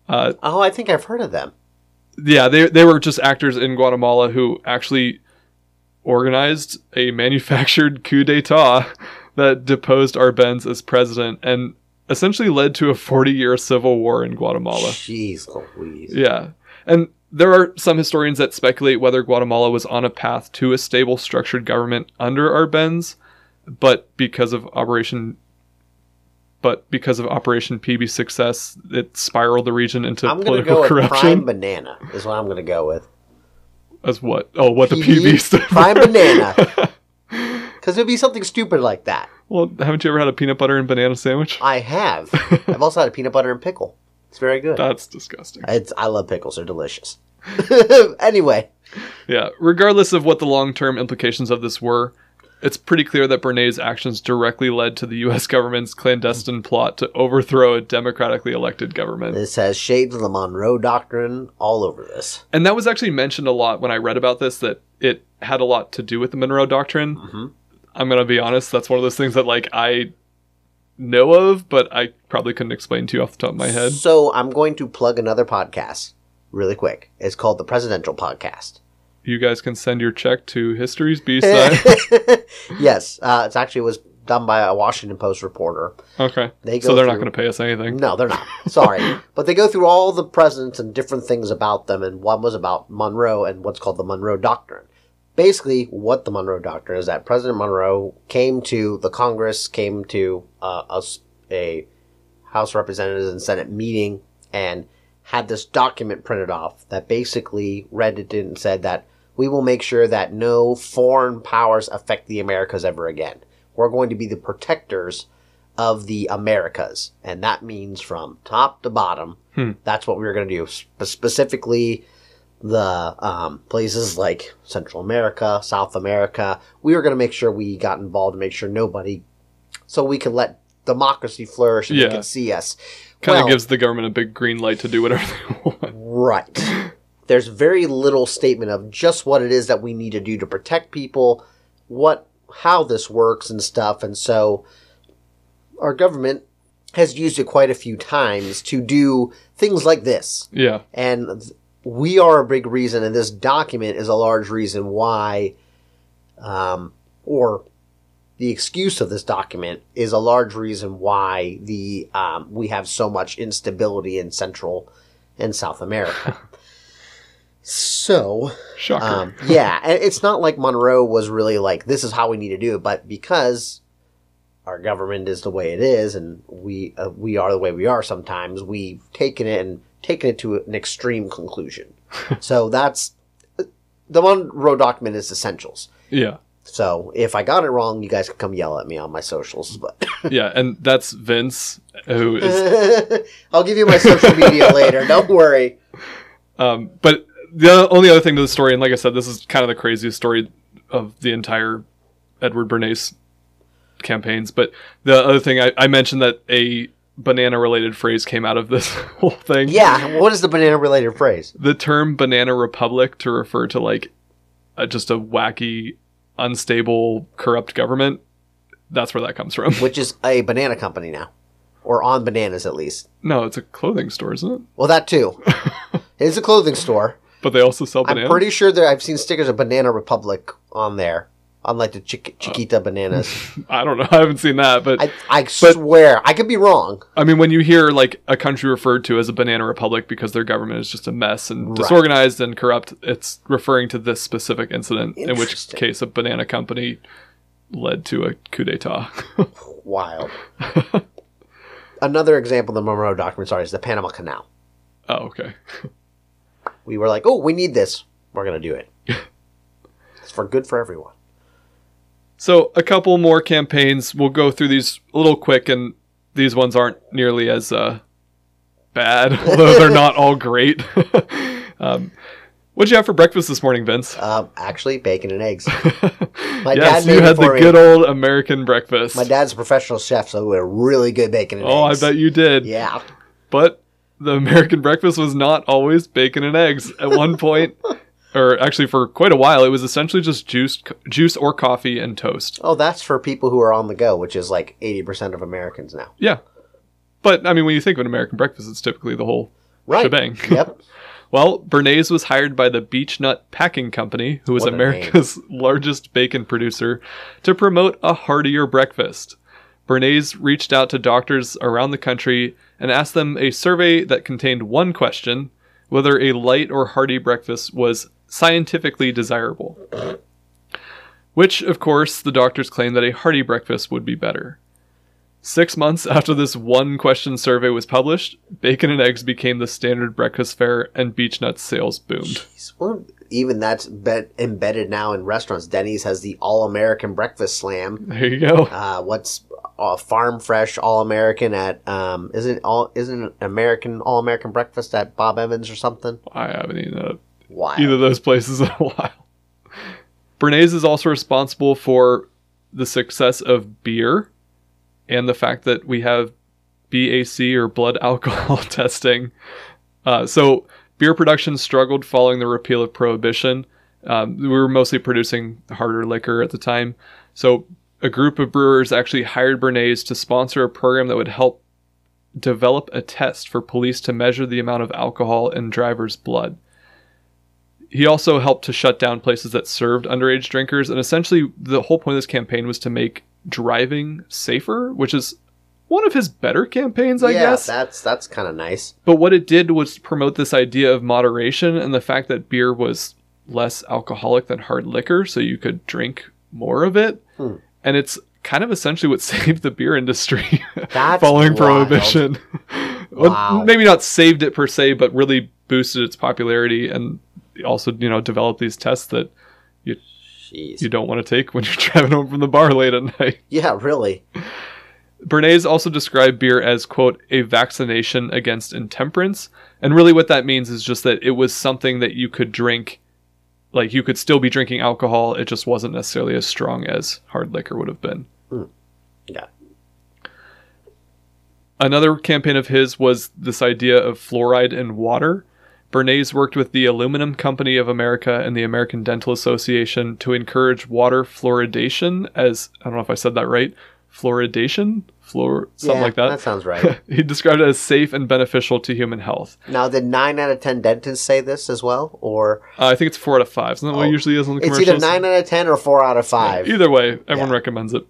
Oh, I think I've heard of them. yeah, they they were just actors in Guatemala who actually organized a manufactured coup d'état that deposed Arbenz as president and essentially led to a 40-year civil war in Guatemala. Jeez Louise. Yeah. And there are some historians that speculate whether Guatemala was on a path to a stable structured government under Arbenz, but because of Operation but because of Operation PB success, it spiraled the region into I'm political go corruption. Prime Banana is what I'm going to go with. As what? Oh, what the PB. Prime Banana. Because it'd be something stupid like that. Well, haven't you ever had a peanut butter and banana sandwich? I have. I've also had a peanut butter and pickle. It's very good. That's disgusting. It's, I love pickles. They're delicious. anyway, Yeah. Regardless of what the long term implications of this were, it's pretty clear that Bernays' actions directly led to the U.S. government's clandestine plot to overthrow a democratically elected government. this has shades of the Monroe Doctrine all over this. And that was actually mentioned a lot when I read about this, that it had a lot to do with the Monroe Doctrine. Mm-hmm. I'm going to be honest, that's one of those things that, like, I know of, but I probably couldn't explain to you off the top of my head. So I'm going to plug another podcast really quick. It's called the Presidential Podcast. You guys can send your check to History's B side. yes, uh, it's actually was done by a Washington Post reporter. Okay. They so they're not going to pay us anything. No, they're not. Sorry. but they go through all the presidents and different things about them, and one was about Monroe and what's called the Monroe Doctrine. Basically, what the Monroe Doctrine is that President Monroe came to the Congress, came to uh, a, a House of Representatives and Senate meeting, and had this document printed off that basically read it and said that we will make sure that no foreign powers affect the Americas ever again. We're going to be the protectors of the Americas, and that means from top to bottom. That's what we were going to do. Spe- specifically, the um, places like Central America, South America. We were going to make sure we got involved to make sure nobody, so we could let democracy flourish and Yeah. they could see us. Kind of Well, gives the government a big green light to do whatever they want. Right. There's very little statement of just what it is that we need to do to protect people, what how this works and stuff. And so our government has used it quite a few times to do things like this. Yeah. And we are a big reason, and this document is a large reason why, um, or the excuse of this document is a large reason why the um, we have so much instability in Central and South America. so, Shocker. um, yeah, and it's not like Monroe was really like this is how we need to do it, but because our government is the way it is, and we uh, we are the way we are. Sometimes we've taken it and taken it to an extreme conclusion. so that's the Monroe document is essentials. yeah. So if I got it wrong, you guys can come yell at me on my socials. But Yeah. And that's Vince, who is I'll give you my social media later. Don't worry. Um, but the only other thing to the story, and like I said, this is kind of the craziest story of the entire Edward Bernays campaigns. But the other thing I, I mentioned that a banana related phrase came out of this whole thing. Yeah. What is the banana related phrase? The term banana republic to refer to like a, just a wacky, unstable, corrupt government. That's where that comes from. Which is a banana company now, or on bananas at least. no, it's a clothing store, isn't it? Well, that too. it's a clothing store. But they also sell I'm pretty sure that I've seen stickers of Banana Republic on there, on like the Chiqu- Chiquita uh, bananas. I don't know. I haven't seen that, but I, I swear, I could be wrong. I mean, when you hear like a country referred to as a banana republic because their government is just a mess and Right. disorganized and corrupt, it's referring to this specific incident, in which Interesting. case a banana company led to a coup d'etat. Wild. Another example of the Monroe Doctrine, sorry, is the Panama Canal. oh, okay. We were like, oh, we need this. We're going to do it. it's for good for everyone. So, a couple more campaigns. We'll go through these a little quick, and these ones aren't nearly as uh, bad, although they're not all great. um, what'd you have for breakfast this morning, Vince? Um, actually, bacon and eggs. My yes, dad made you had the me. good old American breakfast. My dad's a professional chef, so we had really good bacon and oh, I bet you did. Yeah. But the American breakfast was not always bacon and eggs. At one point, or actually for quite a while, it was essentially just juice, juice or coffee and toast. Oh, that's for people who are on the go, which is like 80% of Americans now. Yeah. But I mean, when you think of an American breakfast, it's typically the whole Right. shebang. Yep. Well, Bernays was hired by the Beechnut Packing Company, who was America's largest bacon producer, to promote a heartier breakfast. Bernays reached out to doctors around the country and asked them a survey that contained one question whether a light or hearty breakfast was scientifically desirable. Which, of course, the doctors claimed that a hearty breakfast would be better. Six months after this one question survey was published, bacon and eggs became the standard breakfast fare and beech nuts sales boomed. Well, even that's bet embedded now in restaurants. Denny's has the All American Breakfast Slam. There you go. Uh, what's uh, Farm Fresh All American at? Um, isn't all isn't American All American Breakfast at Bob Evans or something? I haven't eaten at Wow. either of those places in a while. Bernays is also responsible for the success of beer and the fact that we have BAC or blood alcohol testing. Uh, so, beer production struggled following the repeal of prohibition. Um, we were mostly producing harder liquor at the time. So, a group of brewers actually hired Bernays to sponsor a program that would help develop a test for police to measure the amount of alcohol in drivers' blood he also helped to shut down places that served underage drinkers and essentially the whole point of this campaign was to make driving safer, which is one of his better campaigns, I yeah, guess. that's that's kind of nice. But what it did was promote this idea of moderation and the fact that beer was less alcoholic than hard liquor, so you could drink more of it. Hmm. And it's kind of essentially what saved the beer industry following wild. prohibition. Well, Wow. maybe not saved it per se, but really boosted its popularity and also, you know, develop these tests that Jeez. you don't want to take when you're driving home from the bar late at night. yeah, really. Bernays also described beer as, quote, a vaccination against intemperance. And really what that means is just that it was something that you could drink, like you could still be drinking alcohol, it just wasn't necessarily as strong as hard liquor would have been. Hmm. Yeah. Another campaign of his was this idea of fluoride in water. Bernays worked with the Aluminum Company of America and the American Dental Association to encourage water fluoridation as, I don't know if I said that right, fluoridation? Fluor, something yeah, like that. That sounds right. he described it as safe and beneficial to human health. now, did nine out of ten dentists say this as well, or Uh, I think it's four out of five. Isn't that what it Oh, usually is on the it's commercials? either nine out of ten or four out of five? Either way, everyone Yeah. recommends it.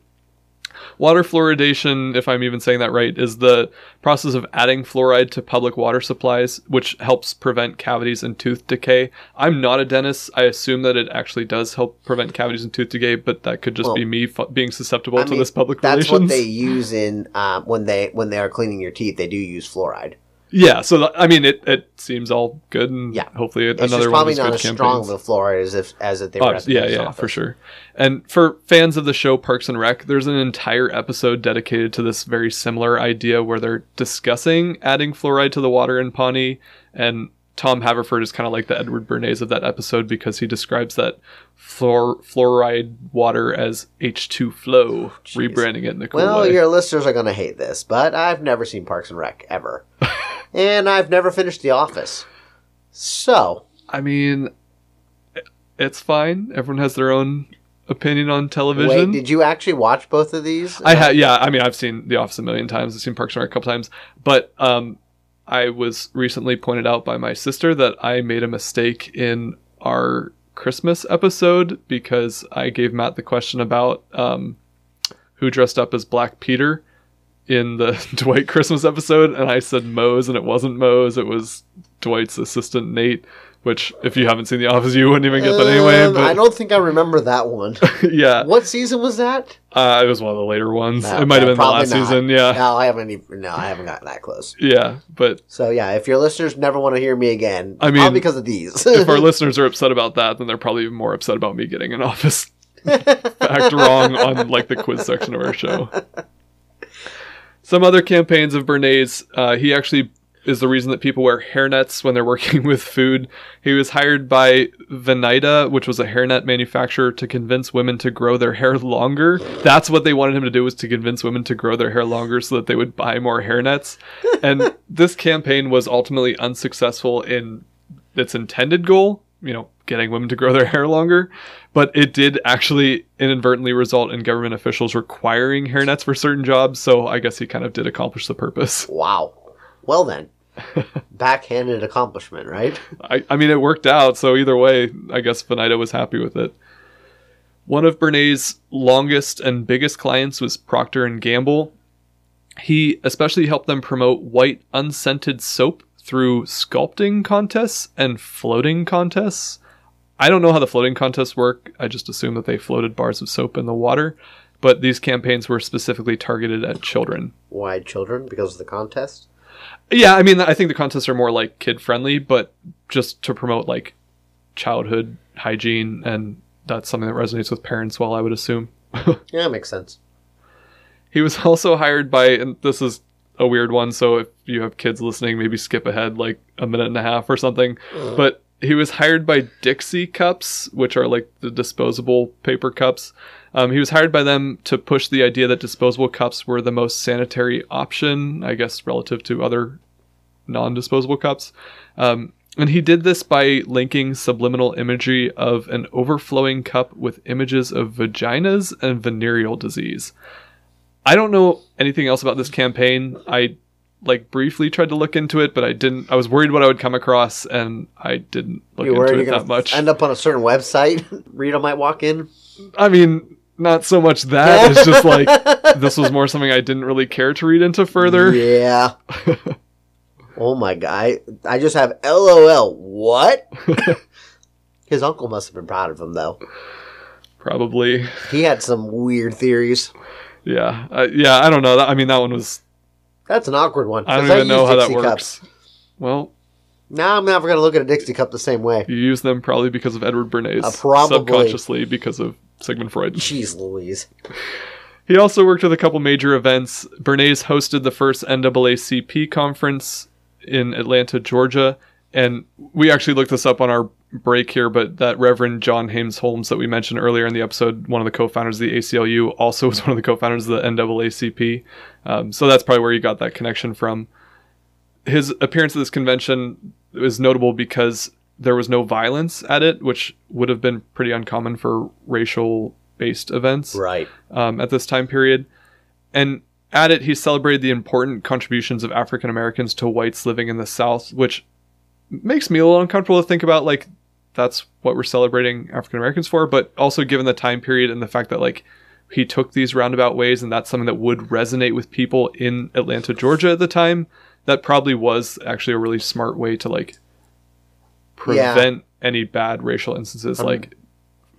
Water fluoridation, if I'm even saying that right, is the process of adding fluoride to public water supplies, which helps prevent cavities and tooth decay. I'm not a dentist. I assume that it actually does help prevent cavities and tooth decay, but that could just Well, be me fu- being susceptible I to mean, this public That's relations. what they use in um, when they when they are cleaning your teeth. They do use fluoride. Yeah, so I mean, it, it seems all good, and Yeah. hopefully It's another one probably not as good strong campaigns. of a fluoride as if as if they were. Oh, the yeah, yeah, office. for sure. And for fans of the show Parks and Rec, there's an entire episode dedicated to this very similar idea where they're discussing adding fluoride to the water in Pawnee. And Tom Haverford is kind of like the Edward Bernays of that episode because he describes that fluor- fluoride water as H2 Flow, oh, rebranding it in the cool Well, way. your listeners are going to hate this, but I've never seen Parks and Rec ever, and I've never finished The Office. So I mean, it's fine. Everyone has their own opinion on television. wait, did you actually watch both of these? I had, yeah. I mean, I've seen The Office a million times. I've seen Parks and Rec a couple times, but um, I was recently pointed out by my sister that I made a mistake in our Christmas episode because I gave Matt the question about um, who dressed up as Black Peter in the Dwight Christmas episode, and I said Mose, and it wasn't Mose. It was Dwight's assistant Nate. Which, if you haven't seen The Office, you wouldn't even get that anyway. Um, But I don't think I remember that one. yeah, what season was that? uh, it was one of the later ones. No, it might have okay, been the last not. season. Yeah, No, I haven't even. No, I haven't gotten that close. Yeah, but So yeah, if your listeners never want to hear me again, I mean, because of these. if our listeners are upset about that, then they're probably even more upset about me getting an office fact wrong on like the quiz section of our show. Some other campaigns of Bernays, uh, he actually is the reason that people wear hairnets when they're working with food. He was hired by Venida, which was a hairnet manufacturer, to convince women to grow their hair longer. That's what they wanted him to do was to convince women to grow their hair longer so that they would buy more hairnets. And this campaign was ultimately unsuccessful in its intended goal, you know, getting women to grow their hair longer, but it did actually inadvertently result in government officials requiring hairnets for certain jobs, so I guess he kind of did accomplish the purpose. wow. Well then, backhanded accomplishment, right? I, I mean, it worked out, so either way, I guess Venida was happy with it. One of Bernays' longest and biggest clients was Procter and Gamble. He especially helped them promote white unscented soap through sculpting contests and floating contests. I don't know how the floating contests work. I just assume that they floated bars of soap in the water, but these campaigns were specifically targeted at children. Why children? Because of the contest. Yeah, I mean, I think the contests are more like kid friendly, but just to promote like childhood hygiene, and that's something that resonates with parents. Well, I would assume. Yeah, that makes sense. He was also hired by, and this is a weird one, so if you have kids listening, maybe skip ahead like a minute and a half or something. Mm. But he was hired by Dixie Cups, which are like the disposable paper cups. Um, he was hired by them to push the idea that disposable cups were the most sanitary option, I guess, relative to other non disposable cups. Um, and he did this by linking subliminal imagery of an overflowing cup with images of vaginas and venereal disease. I don't know anything else about this campaign. I like briefly tried to look into it, but I didn't. I was worried what I would come across, and I didn't look You into it that much. end up on a certain website? Rita might walk in. I mean, not so much that. It's just like this was more something I didn't really care to read into further. Yeah. oh my god. I, I just have LOL. What? His uncle must have been proud of him though. Probably. He had some weird theories. Yeah. Uh, yeah. I don't know. That- I mean, that one was. That's an awkward one. I don't even know use how that Dixie works. cups. Well, Now I'm never gonna look at a Dixie cup the same way. you use them probably because of Edward Bernays. Uh, probably. Subconsciously because of Sigmund Freud. Jeez Louise. He also worked with a couple major events. Bernays hosted the first NAACP conference in Atlanta, Georgia. And we actually looked this up on our break here, but that Reverend John Haynes Holmes that we mentioned earlier in the episode, one of the co founders of the ACLU, also was one of the co founders of the NAACP. Um, so that's probably where you got that connection from. His appearance at this convention was notable because there was no violence at it, which would have been pretty uncommon for racial based events Right. um, at this time period. And at it, he celebrated the important contributions of African Americans to whites living in the South, which makes me a little uncomfortable to think about. Like, that's what we're celebrating African Americans for. But also, given the time period and the fact that, like, he took these roundabout ways, and that's something that would resonate with people in Atlanta, Georgia at the time, that probably was actually a really smart way to, like, Yeah. prevent any bad racial instances. like,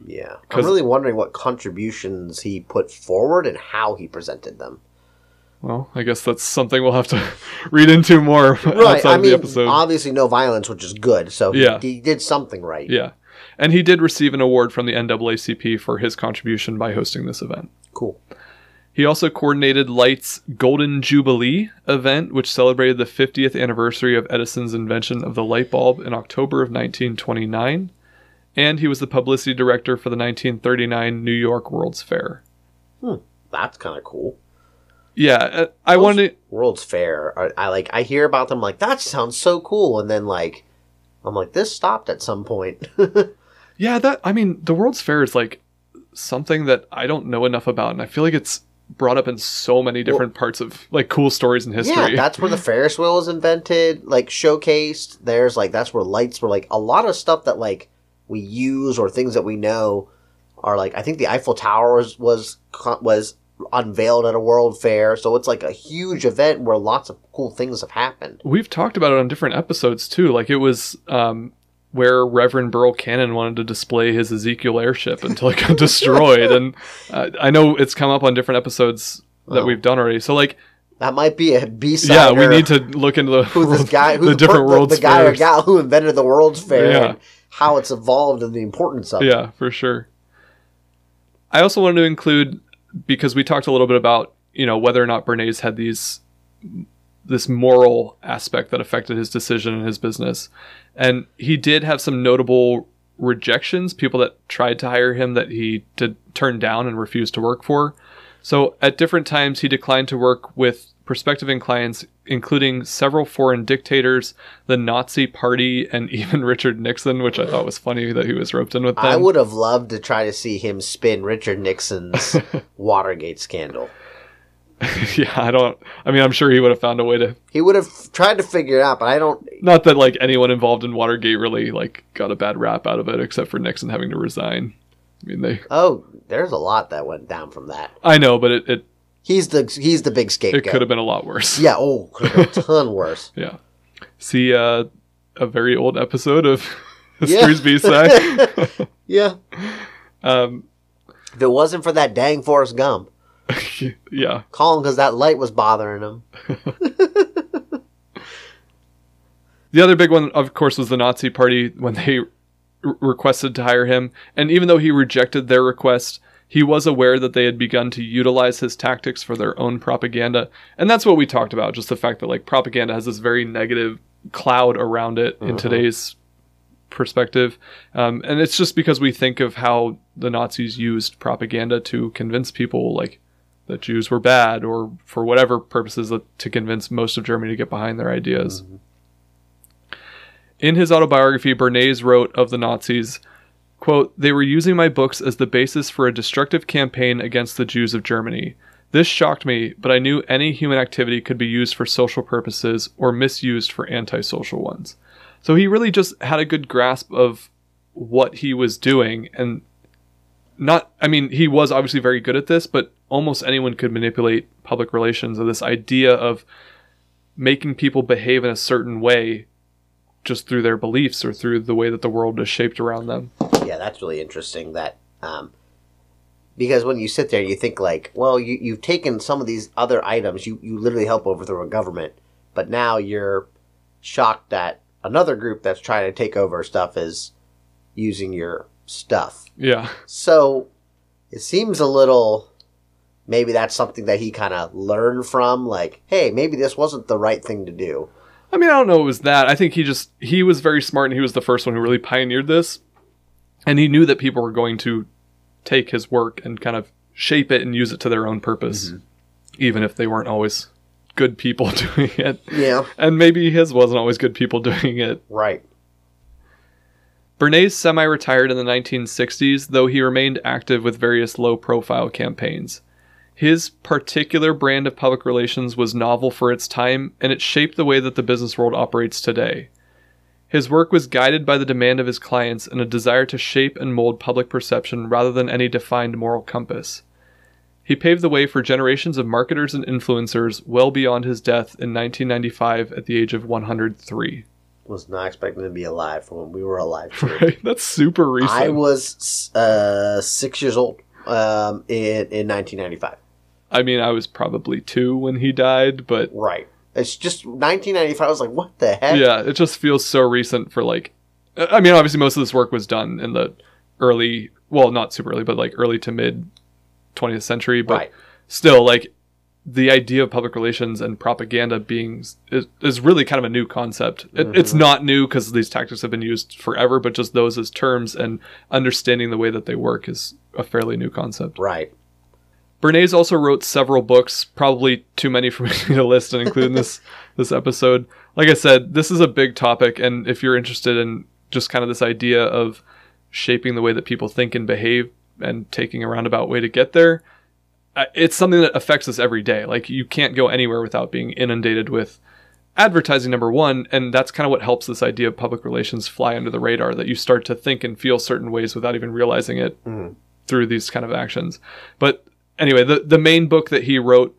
Yeah. I'm really wondering what contributions he put forward and how he presented them. Well, I guess that's something we'll have to read into more Right. outside I of the mean, episode. obviously no violence, which is good. So he, Yeah. he did something right. Yeah. And he did receive an award from the NAACP for his contribution by hosting this event. Cool. He also coordinated Light's Golden Jubilee event, which celebrated the 50th anniversary of Edison's invention of the light bulb in October of 1929. And he was the publicity director for the 1939 New York World's Fair. Hmm, That's kind of cool. Yeah, uh, I Those wanted. World's Fair. are- I like. I hear about them. Like that sounds so cool, and then like, I'm like, this stopped at some point. Yeah, that. I mean, the World's Fair is like something that I don't know enough about, and I feel like it's brought up in so many different parts of like cool stories in history. yeah, that's where the Ferris wheel was invented, like showcased. There's like that's where lights were like a lot of stuff that like we use or things that we know are like. I think the Eiffel Tower was was was unveiled at a World Fair, so it's like a huge event where lots of cool things have happened. We've talked about it on different episodes too. Like it was um, where Reverend Burrell Cannon wanted to display his Ezekiel airship until it got destroyed, and uh, I know it's come up on different episodes that Oh. we've done already. So like, That might be a B side. yeah, we need to look into the who this guy, who the different per- worlds the, guy or gal who invented the World's Fair, Yeah. and how it's evolved and the importance of it. Yeah, for sure. I also wanted to include because we talked a little bit about you know whether or not Bernays had these this moral aspect that affected his decision in his business, and he did have some notable rejections. People that tried to hire him that he did turn down and refused to work for. So at different times, he declined to work with prospective clients, including several foreign dictators, the Nazi Party, and even Richard Nixon, which I thought was funny that he was roped in with them. I would have loved to try to see him spin Richard Nixon's Watergate scandal. yeah, I don't. I mean, I'm sure he would have found a way to. He would have tried to figure it out, but I don't. Not that like anyone involved in Watergate really like got a bad rap out of it, except for Nixon having to resign. I mean, they. Oh, there's a lot that went down from that. I know, but it it, He's the he's the big scapegoat. it could have been a lot worse. Yeah. Oh, could have been a ton worse. Yeah. See uh, a very old episode of Yeah. History's B-side. Yeah. um, If it wasn't for that dang Forrest Gump, yeah. call him because that light was bothering him. The other big one, of course, was the Nazi Party when they r- requested to hire him. And even though he rejected their request, he was aware that they had begun to utilize his tactics for their own propaganda. And that's what we talked about just the fact that, like, propaganda has this very negative cloud around it in today's perspective. Um, and it's just because we think of how the Nazis used propaganda to convince people, like, that Jews were bad or for whatever purposes to convince most of Germany to get behind their ideas. In his autobiography, Bernays wrote of the Nazis, quote, They were using my books as the basis for a destructive campaign against the Jews of Germany. This shocked me, but I knew any human activity could be used for social purposes or misused for antisocial ones. So he really just had a good grasp of what he was doing and not I mean, he was obviously very good at this, but almost anyone could manipulate public relations or this idea of making people behave in a certain way just through their beliefs or through the way that the world is shaped around them. Yeah, that's really interesting. That um, because when you sit there, and you think like, well, you you've taken some of these other items, you you literally help overthrow a government, but now you're shocked that another group that's trying to take over stuff is using your stuff. Yeah. So it seems a little. Maybe that's something that he kind of learned from. Like, hey, maybe this wasn't the right thing to do. I mean, I don't know it was that. I think he just he was very smart and he was the first one who really pioneered this. And he knew that people were going to take his work and kind of shape it and use it to their own purpose, mm-hmm. even if they weren't always good people doing it. Yeah. And maybe his wasn't always good people doing it. Right. Bernays semi retired in the 1960s, though he remained active with various low profile campaigns. His particular brand of public relations was novel for its time, and it shaped the way that the business world operates today. His work was guided by the demand of his clients and a desire to shape and mold public perception rather than any defined moral compass. He paved the way for generations of marketers and influencers well beyond his death in 1995 at the age of 103. Was not expecting to be alive for when we were alive. Right? That's super recent. I was uh, six years old um, in in 1995. I mean, I was probably two when he died, but Right. It's just 1995. I was like, what the heck? yeah, it just feels so recent for like. I mean, obviously, most of this work was done in the early, well, not super early, but like early to mid 20th century. But Right. still, like the idea of public relations and propaganda being is, is really kind of a new concept. It, mm-hmm. It's not new because these tactics have been used forever, but just those as terms and understanding the way that they work is a fairly new concept. Right. Bernays also wrote several books, probably too many for me to list and include in this this episode. Like I said, this is a big topic, and if you're interested in just kind of this idea of shaping the way that people think and behave and taking a roundabout way to get there, uh, it's something that affects us every day. Like you can't go anywhere without being inundated with advertising number one and that's kind of what helps this idea of public relations fly under the radar that you start to think and feel certain ways without even realizing it through these kind of actions but anyway the, the main book that he wrote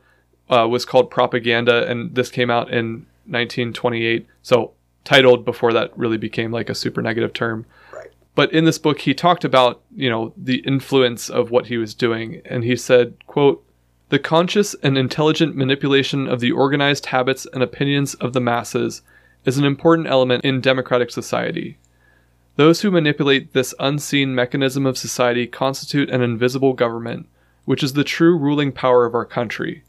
uh, was called propaganda and this came out in 1928 so titled before that really became like a super negative term Right. but in this book he talked about you know the influence of what he was doing and he said quote the conscious and intelligent manipulation of the organized habits and opinions of the masses is an important element in democratic society. Those who manipulate this unseen mechanism of society constitute an invisible government, which is the true ruling power of our country.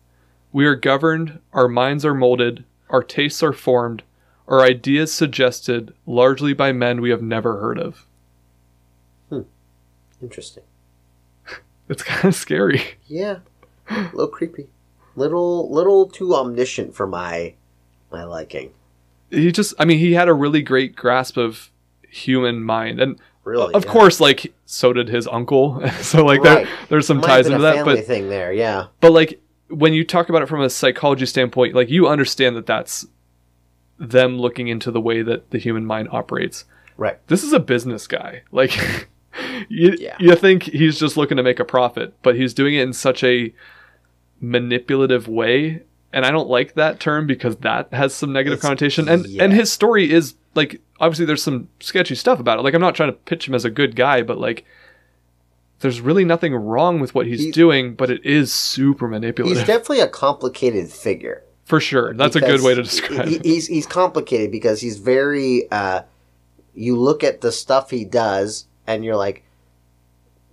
We are governed, our minds are molded, our tastes are formed, our ideas suggested largely by men we have never heard of. Hmm. Interesting. It's kind of scary. Yeah. A little creepy. Little little too omniscient for my my liking. He just, I mean, he had a really great grasp of human mind. And Really. of yeah. course, like, so did his uncle. so, like, there, there's some ties into that. But thing there. Yeah. but like when you talk about it from a psychology standpoint like you understand that that's them looking into the way that the human mind operates Right. this is a business guy like you, Yeah. you think he's just looking to make a profit but he's doing it in such a manipulative way and i don't like that term because that has some negative It's- connotation and yeah. and his story is like obviously there's some sketchy stuff about it like i'm not trying to pitch him as a good guy but like there's really nothing wrong with what he's He- doing but it is super manipulative He's definitely a complicated figure. for sure. That's a good way to describe he- it. He's he's complicated because he's very. Uh, you look at the stuff he does, and you're like,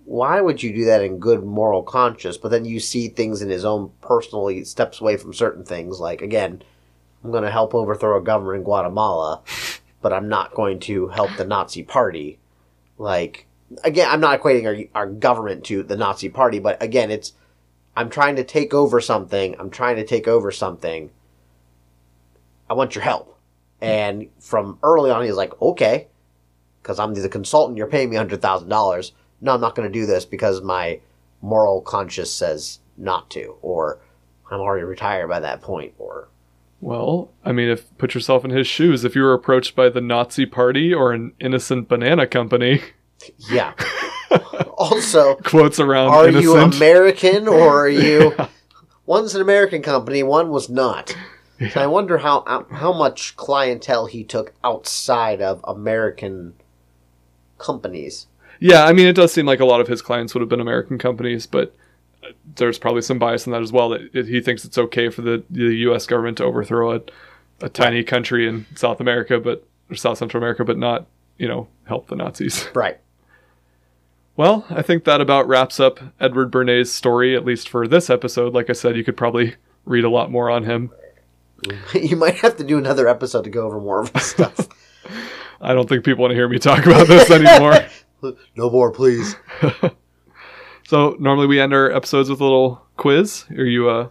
why would you do that in good moral conscience? But then you see things in his own personal. He steps away from certain things. Like again, I'm going to help overthrow a government in Guatemala, but I'm not going to help the Nazi Party. Like again, I'm not equating our our government to the Nazi Party, but again, it's I'm trying to take over something. I'm trying to take over something. I want your help. And from early on, he's like, okay, because I'm the consultant. You're paying me hundred thousand dollars. No, I'm not going to do this because my moral conscience says not to, or I'm already retired by that point, or Well, I mean, if put yourself in his shoes, if you were approached by the Nazi party or an innocent banana company, yeah, Also, Quotes around are you. American or are you? One's an American company, one was not. So I wonder how how much clientele he took outside of American companies. Yeah, I mean, it does seem like a lot of his clients would have been American companies, but uh, there's probably some bias in that as well. That it, he thinks it's okay for the, the U.S. government to overthrow a, a tiny country in South America, but or South Central America, but not you know help the Nazis. Right. Well, I think that about wraps up Edward Bernays' story, at least for this episode. Like I said, you could probably read a lot more on him. You might have to do another episode to go over more of his stuff. I don't think people want to hear me talk about this anymore. No more, please. so normally we end our episodes with a little quiz. Are you uh,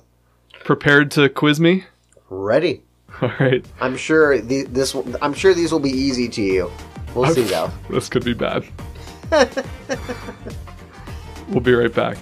prepared to quiz me? Ready. All right, I'm sure the, this. I'm sure these will be easy to you. We'll see though. this could be bad. we'll be right back.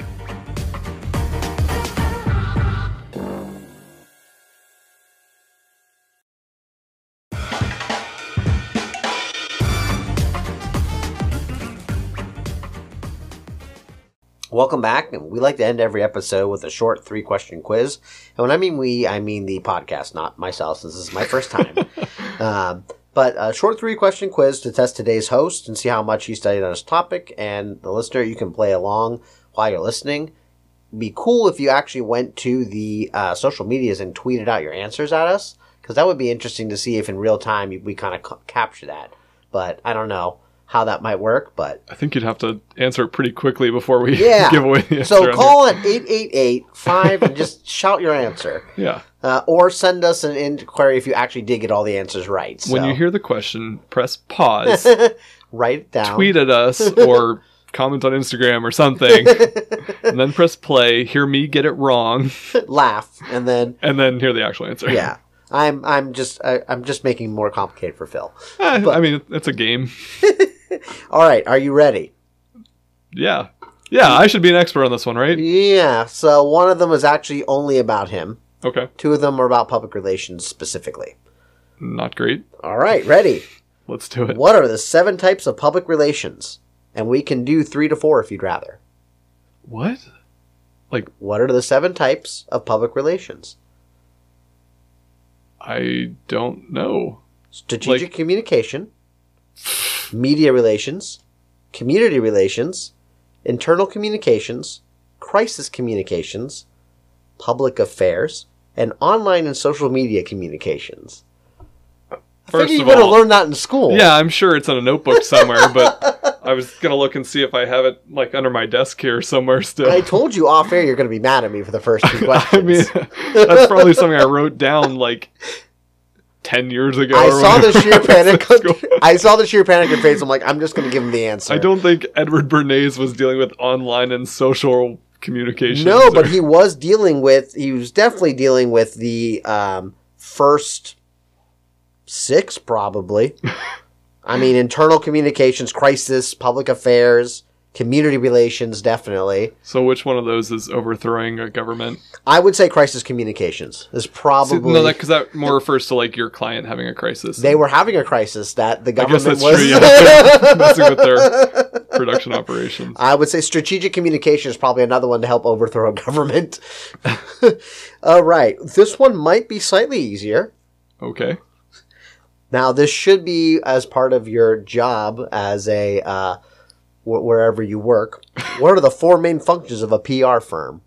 Welcome back. We like to end every episode with a short three question quiz. And when I mean we, I mean the podcast, not myself, since this is my first time. um, but a short three question quiz to test today's host and see how much he studied on his topic. And the listener, you can play along while you're listening. Be cool if you actually went to the uh, social medias and tweeted out your answers at us, because that would be interesting to see if in real time we kind of ca- capture that. But I don't know how that might work, but I think you'd have to answer it pretty quickly before we Yeah. give away the answer. So call at 888-5 and just shout your answer. Yeah. Uh, or send us an inquiry if you actually did get all the answers right. When you hear the question, press pause, write it down. tweet at us, or comment on Instagram or something, and then press play. Hear me get it wrong, laugh, and then and then hear the actual answer. yeah. I'm I'm just I, I'm just making more complicated for Phil. Eh, I mean, it's a game. All right, are you ready? Yeah. Yeah, I should be an expert on this one, right? Yeah. So one of them is actually only about him. Okay. Two of them are about public relations specifically. Not great. All right, ready. Let's do it. What are the seven types of public relations? And we can do three to four if you'd rather. What? Like, what are the seven types of public relations? I don't know. Strategic Like- communication, media relations, community relations, internal communications, crisis communications, public affairs, and online and social media communications. I First figure you would have learned that in school. Yeah, I'm sure it's in a notebook somewhere, but I was gonna look and see if I have it like under my desk here somewhere still. I told you off air you're going to be mad at me for the first two questions. I mean, that's probably something I wrote down like ten years ago. I saw the sheer panic. I saw the sheer panic in face. I'm like, I'm just going to give him the answer. I don't think Edward Bernays was dealing with online and social communication. No, but he was dealing with. He was definitely dealing with the um, first six, probably. I mean, internal communications, crisis, public affairs, community relations, definitely. So which one of those is overthrowing a government? I would say crisis communications is See, probably. no, because that, more refers to like your client having a crisis. they were having a crisis that the government that's was. true. Yeah, messing with their production operations. I would say strategic communication is probably another one to help overthrow a government. All right, this one might be slightly easier. Okay. Now, this should be as part of your job as a uh, wh- wherever you work. what are the four main functions of a PR firm?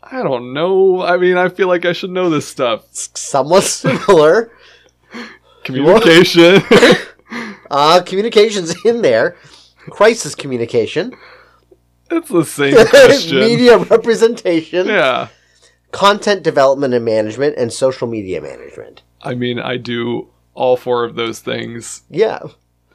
I don't know. I mean, I feel like I should know this stuff. Somewhat similar. Communication. Uh, communications in there. Crisis communication. it's the same question. media representation. Yeah. Content development and management. And social media management. I mean, I do all four of those things Yeah.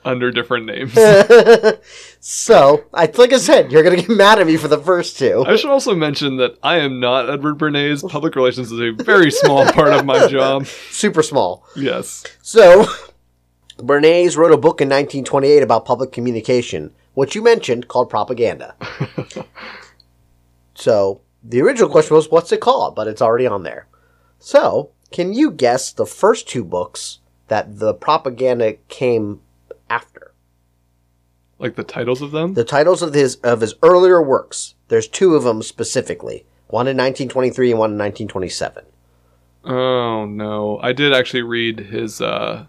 under different names. so, I like I said, you're gonna get mad at me for the first two. I should also mention that I am not Edward Bernays. Public relations is a very small part of my job. Super small. Yes. So, Bernays wrote a book in 1928 about public communication, which you mentioned called propaganda. so, the original question was, what's it called? But it's already on there. So, can you guess the first two books that the propaganda came after? Like the titles of them? The titles of his of his earlier works. There's two of them specifically. One in 1923 and one in 1927. Oh no. I did actually read his uh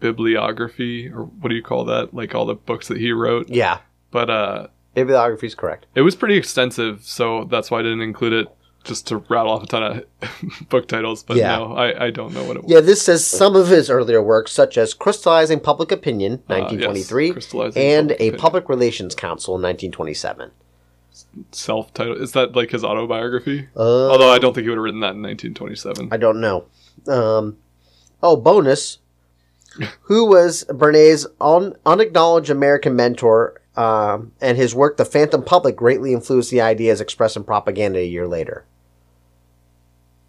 bibliography or what do you call that? Like all the books that he wrote. Yeah, But uh bibliography is correct. it was pretty extensive, so that's why I didn't include it just to rattle off a ton of book titles. But Yeah. no, I, I don't know what it was. Yeah, this says some of his earlier works, such as Crystallizing Public Opinion, Uh, yes, 1923, and Public A Opinion. Public Relations Council, 1927. Self title is that like his autobiography? Uh, Although I don't think he would have written that in 1927. I don't know. Um, oh, bonus. Who was Bernays' un- unacknowledged American mentor, um, and his work, The Phantom Public, greatly influenced the ideas expressed in propaganda a year later.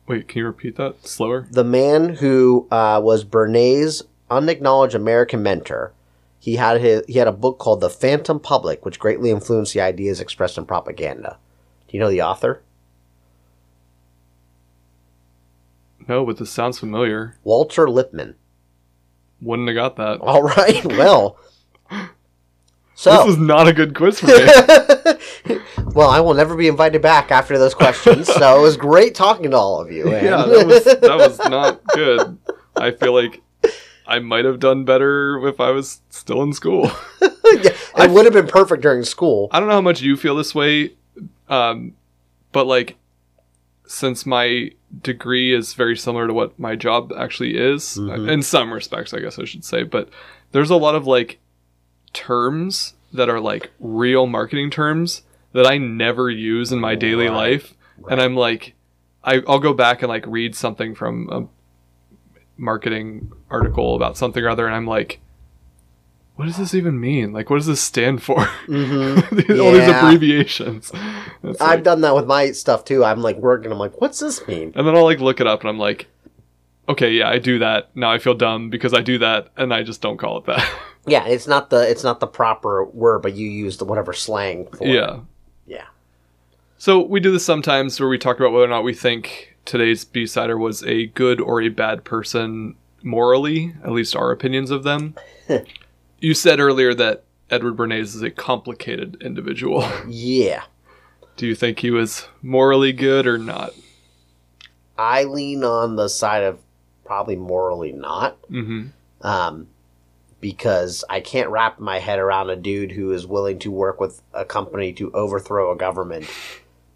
Wait, can you repeat that slower? The man who uh, was Bernays' unacknowledged American mentor, he had his, he had a book called The Phantom Public, which greatly influenced the ideas expressed in propaganda. Do you know the author? No, but this sounds familiar. Walter Lippmann. Wouldn't have got that. All right, well. So, This was not a good quiz for me. well, I will never be invited back after those questions. so it was great talking to all of you. and- yeah, that was that was not good. I feel like I might have done better if I was still in school. Yeah, it would have been perfect during school. I don't know how much you feel this way, um, but like, since my degree is very similar to what my job actually is, in some respects, I guess I should say, but there's a lot of like terms that are like real marketing terms that I never use in my daily Right, life, and I'm like, I, I'll go back and like read something from a marketing article about something or other, and I'm like. What does this even mean? Like, what does this stand for? Mhm. All these abbreviations. It's I've like- done that with my stuff too. I'm like working. I'm like, what's this mean? and then I'll like look it up, and I'm like, okay, yeah, I do that. Now I feel dumb because I do that, and I just don't call it that. Yeah, it's not the it's not the proper word, but you use the whatever slang for. it. yeah. yeah. So we do this sometimes where we talk about whether or not we think today's B-sider was a good or a bad person morally, at least our opinions of them. you said earlier that Edward Bernays is a complicated individual. Yeah. do you think he was morally good or not? I lean on the side of probably morally not. hmm um, because I can't wrap my head around a dude who is willing to work with a company to overthrow a government,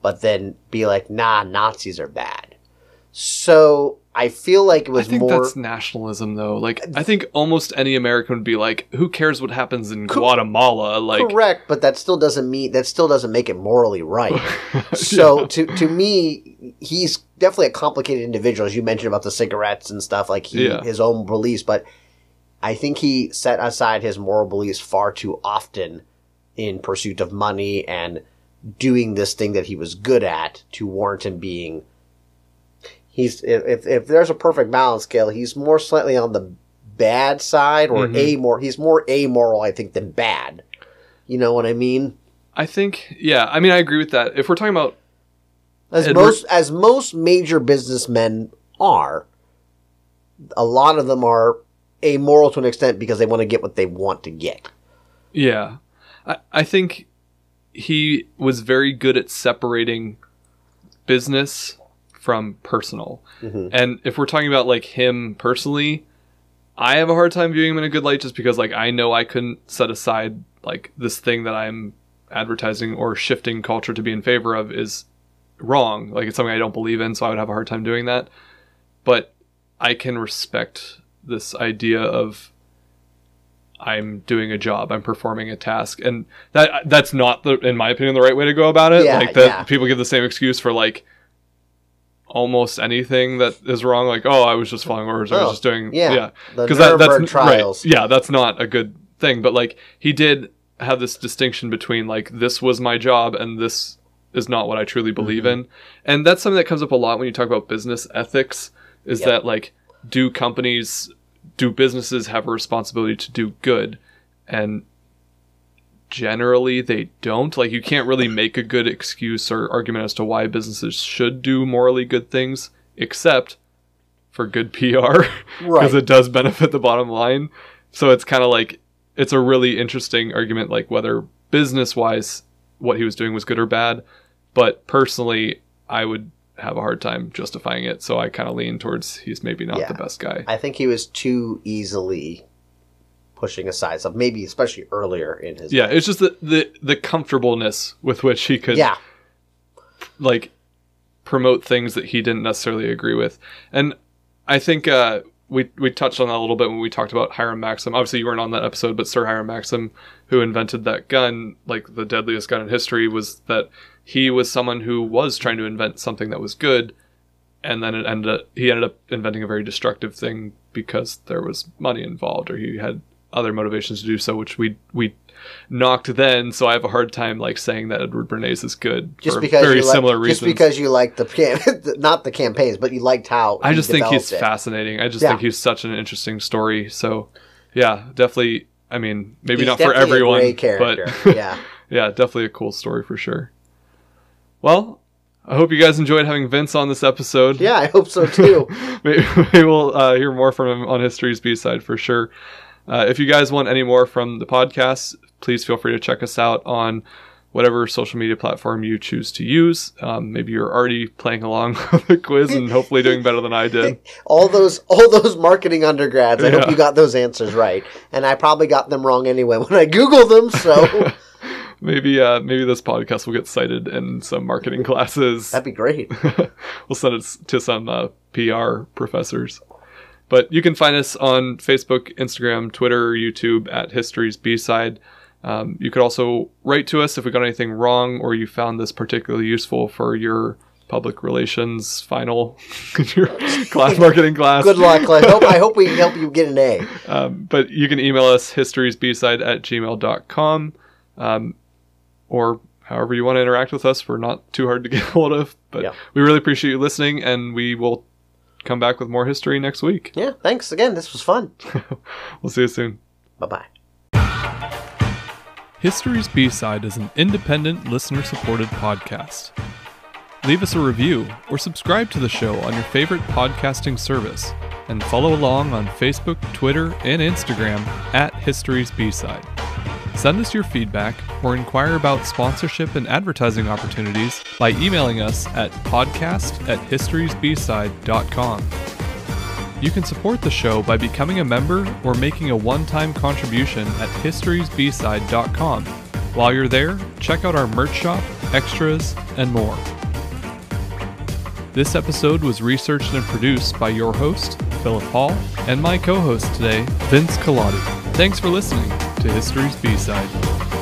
but then be like, nah, Nazis are bad. So I feel like it I was think more. that's nationalism, though. Like, I think almost any American would be like, "Who cares what happens in Guatemala?" Like, Correct, but that still doesn't mean that still doesn't make it morally right. So to to me, he's definitely a complicated individual, as you mentioned about the cigarettes and stuff, like he Yeah. his own beliefs. But I think he set aside his moral beliefs far too often in pursuit of money and doing this thing that he was good at to warrant him being. He's if if, there's a perfect balance scale, he's more slightly on the bad side or Mhm. amoral. He's more amoral, I think, than bad. You know what I mean? I think, yeah. I mean, I agree with that. If we're talking about, As Edward- most as most major businessmen are, a lot of them are amoral to an extent because they want to get what they want to get. yeah, I, I think he was very good at separating business from personal. Mhm. And if we're talking about like him personally, I have a hard time viewing him in a good light just because like I know I couldn't set aside like this thing that I'm advertising or shifting culture to be in favor of is wrong. Like it's something I don't believe in, so I would have a hard time doing that. But I can respect this idea of I'm doing a job, I'm performing a task, and that that's not the, in my opinion, the right way to go about it. Yeah, like that, yeah. people give the same excuse for like almost anything that is wrong. Like, oh, I was just following orders, I Oh, was just doing, yeah. yeah, because that, that's trials. Right. Yeah, that's not a good thing. But like, he did have this distinction between like this was my job and this is not what I truly believe Mm-hmm. in, and that's something that comes up a lot when you talk about business ethics. Is Yep. that like, do companies, do businesses have a responsibility to do good, and generally they don't like you can't really make a good excuse or argument as to why businesses should do morally good things except for good PR because Right. it does benefit the bottom line. So it's kind of like it's a really interesting argument, like whether business wise what he was doing was good or bad. But personally, I would have a hard time justifying it. So I kind of lean towards he's maybe not Yeah. the best guy. I think he was too easily pushing aside some, maybe especially earlier in his. yeah, it's just the, the the comfortableness with which he could Yeah. like promote things that he didn't necessarily agree with. And I think uh, we we touched on that a little bit when we talked about Hiram Maxim. Obviously, you weren't on that episode, but Sir Hiram Maxim, who invented that gun, like the deadliest gun in history, was that he was someone who was trying to invent something that was good, and then it ended up, he ended up inventing a very destructive thing because there was money involved, or he had other motivations to do so, which we we knocked then. So I have a hard time like saying that Edward Bernays is good Just for because very like, similar just because you like the not the campaigns, but you liked how I just think he's it. fascinating. I just Yeah. think he's such an interesting story. So, yeah, definitely. I mean, maybe He's not for everyone, but yeah, yeah, definitely a cool story for sure. Well, I hope you guys enjoyed having Vince on this episode. yeah, I hope so too. maybe, maybe we'll uh, hear more from him on History's B side for sure. Uh, if you guys want any more from the podcast, please feel free to check us out on whatever social media platform you choose to use. Um, maybe you're already playing along with the quiz and hopefully doing better than I did. all those all those marketing undergrads. I hope you got those answers right, and I probably got them wrong anyway when I googled them. So Maybe uh, maybe this podcast will get cited in some marketing classes. that'd be great. we'll send it to some uh, PR professors. But you can find us on Facebook, Instagram, Twitter, YouTube at History's B Side. Um, you could also write to us if we got anything wrong or you found this particularly useful for your public relations final, your class marketing class. Good luck. I hope I hope we can help you get an A. Um, but you can email us historysbside at gmail.com um, or however you want to interact with us. We're not too hard to get hold of. But Yeah. we really appreciate you listening, and we will come back with more history next week. Yeah. Thanks again. This was fun. We'll see you soon. Bye bye. History's B-Side is an independent, listener-supported podcast. Leave us a review or subscribe to the show on your favorite podcasting service and follow along on Facebook, Twitter, and Instagram at History's B-Side. Send us your feedback or inquire about sponsorship and advertising opportunities by emailing us at podcast at historysbside.com. You can support the show by becoming a member or making a one-time contribution at historysbside.com. While you're there, check out our merch shop, extras, and more. This episode was researched and produced by your host, Philip Hall, and my co-host today, Vince Colati. Thanks for listening to History's B-Side.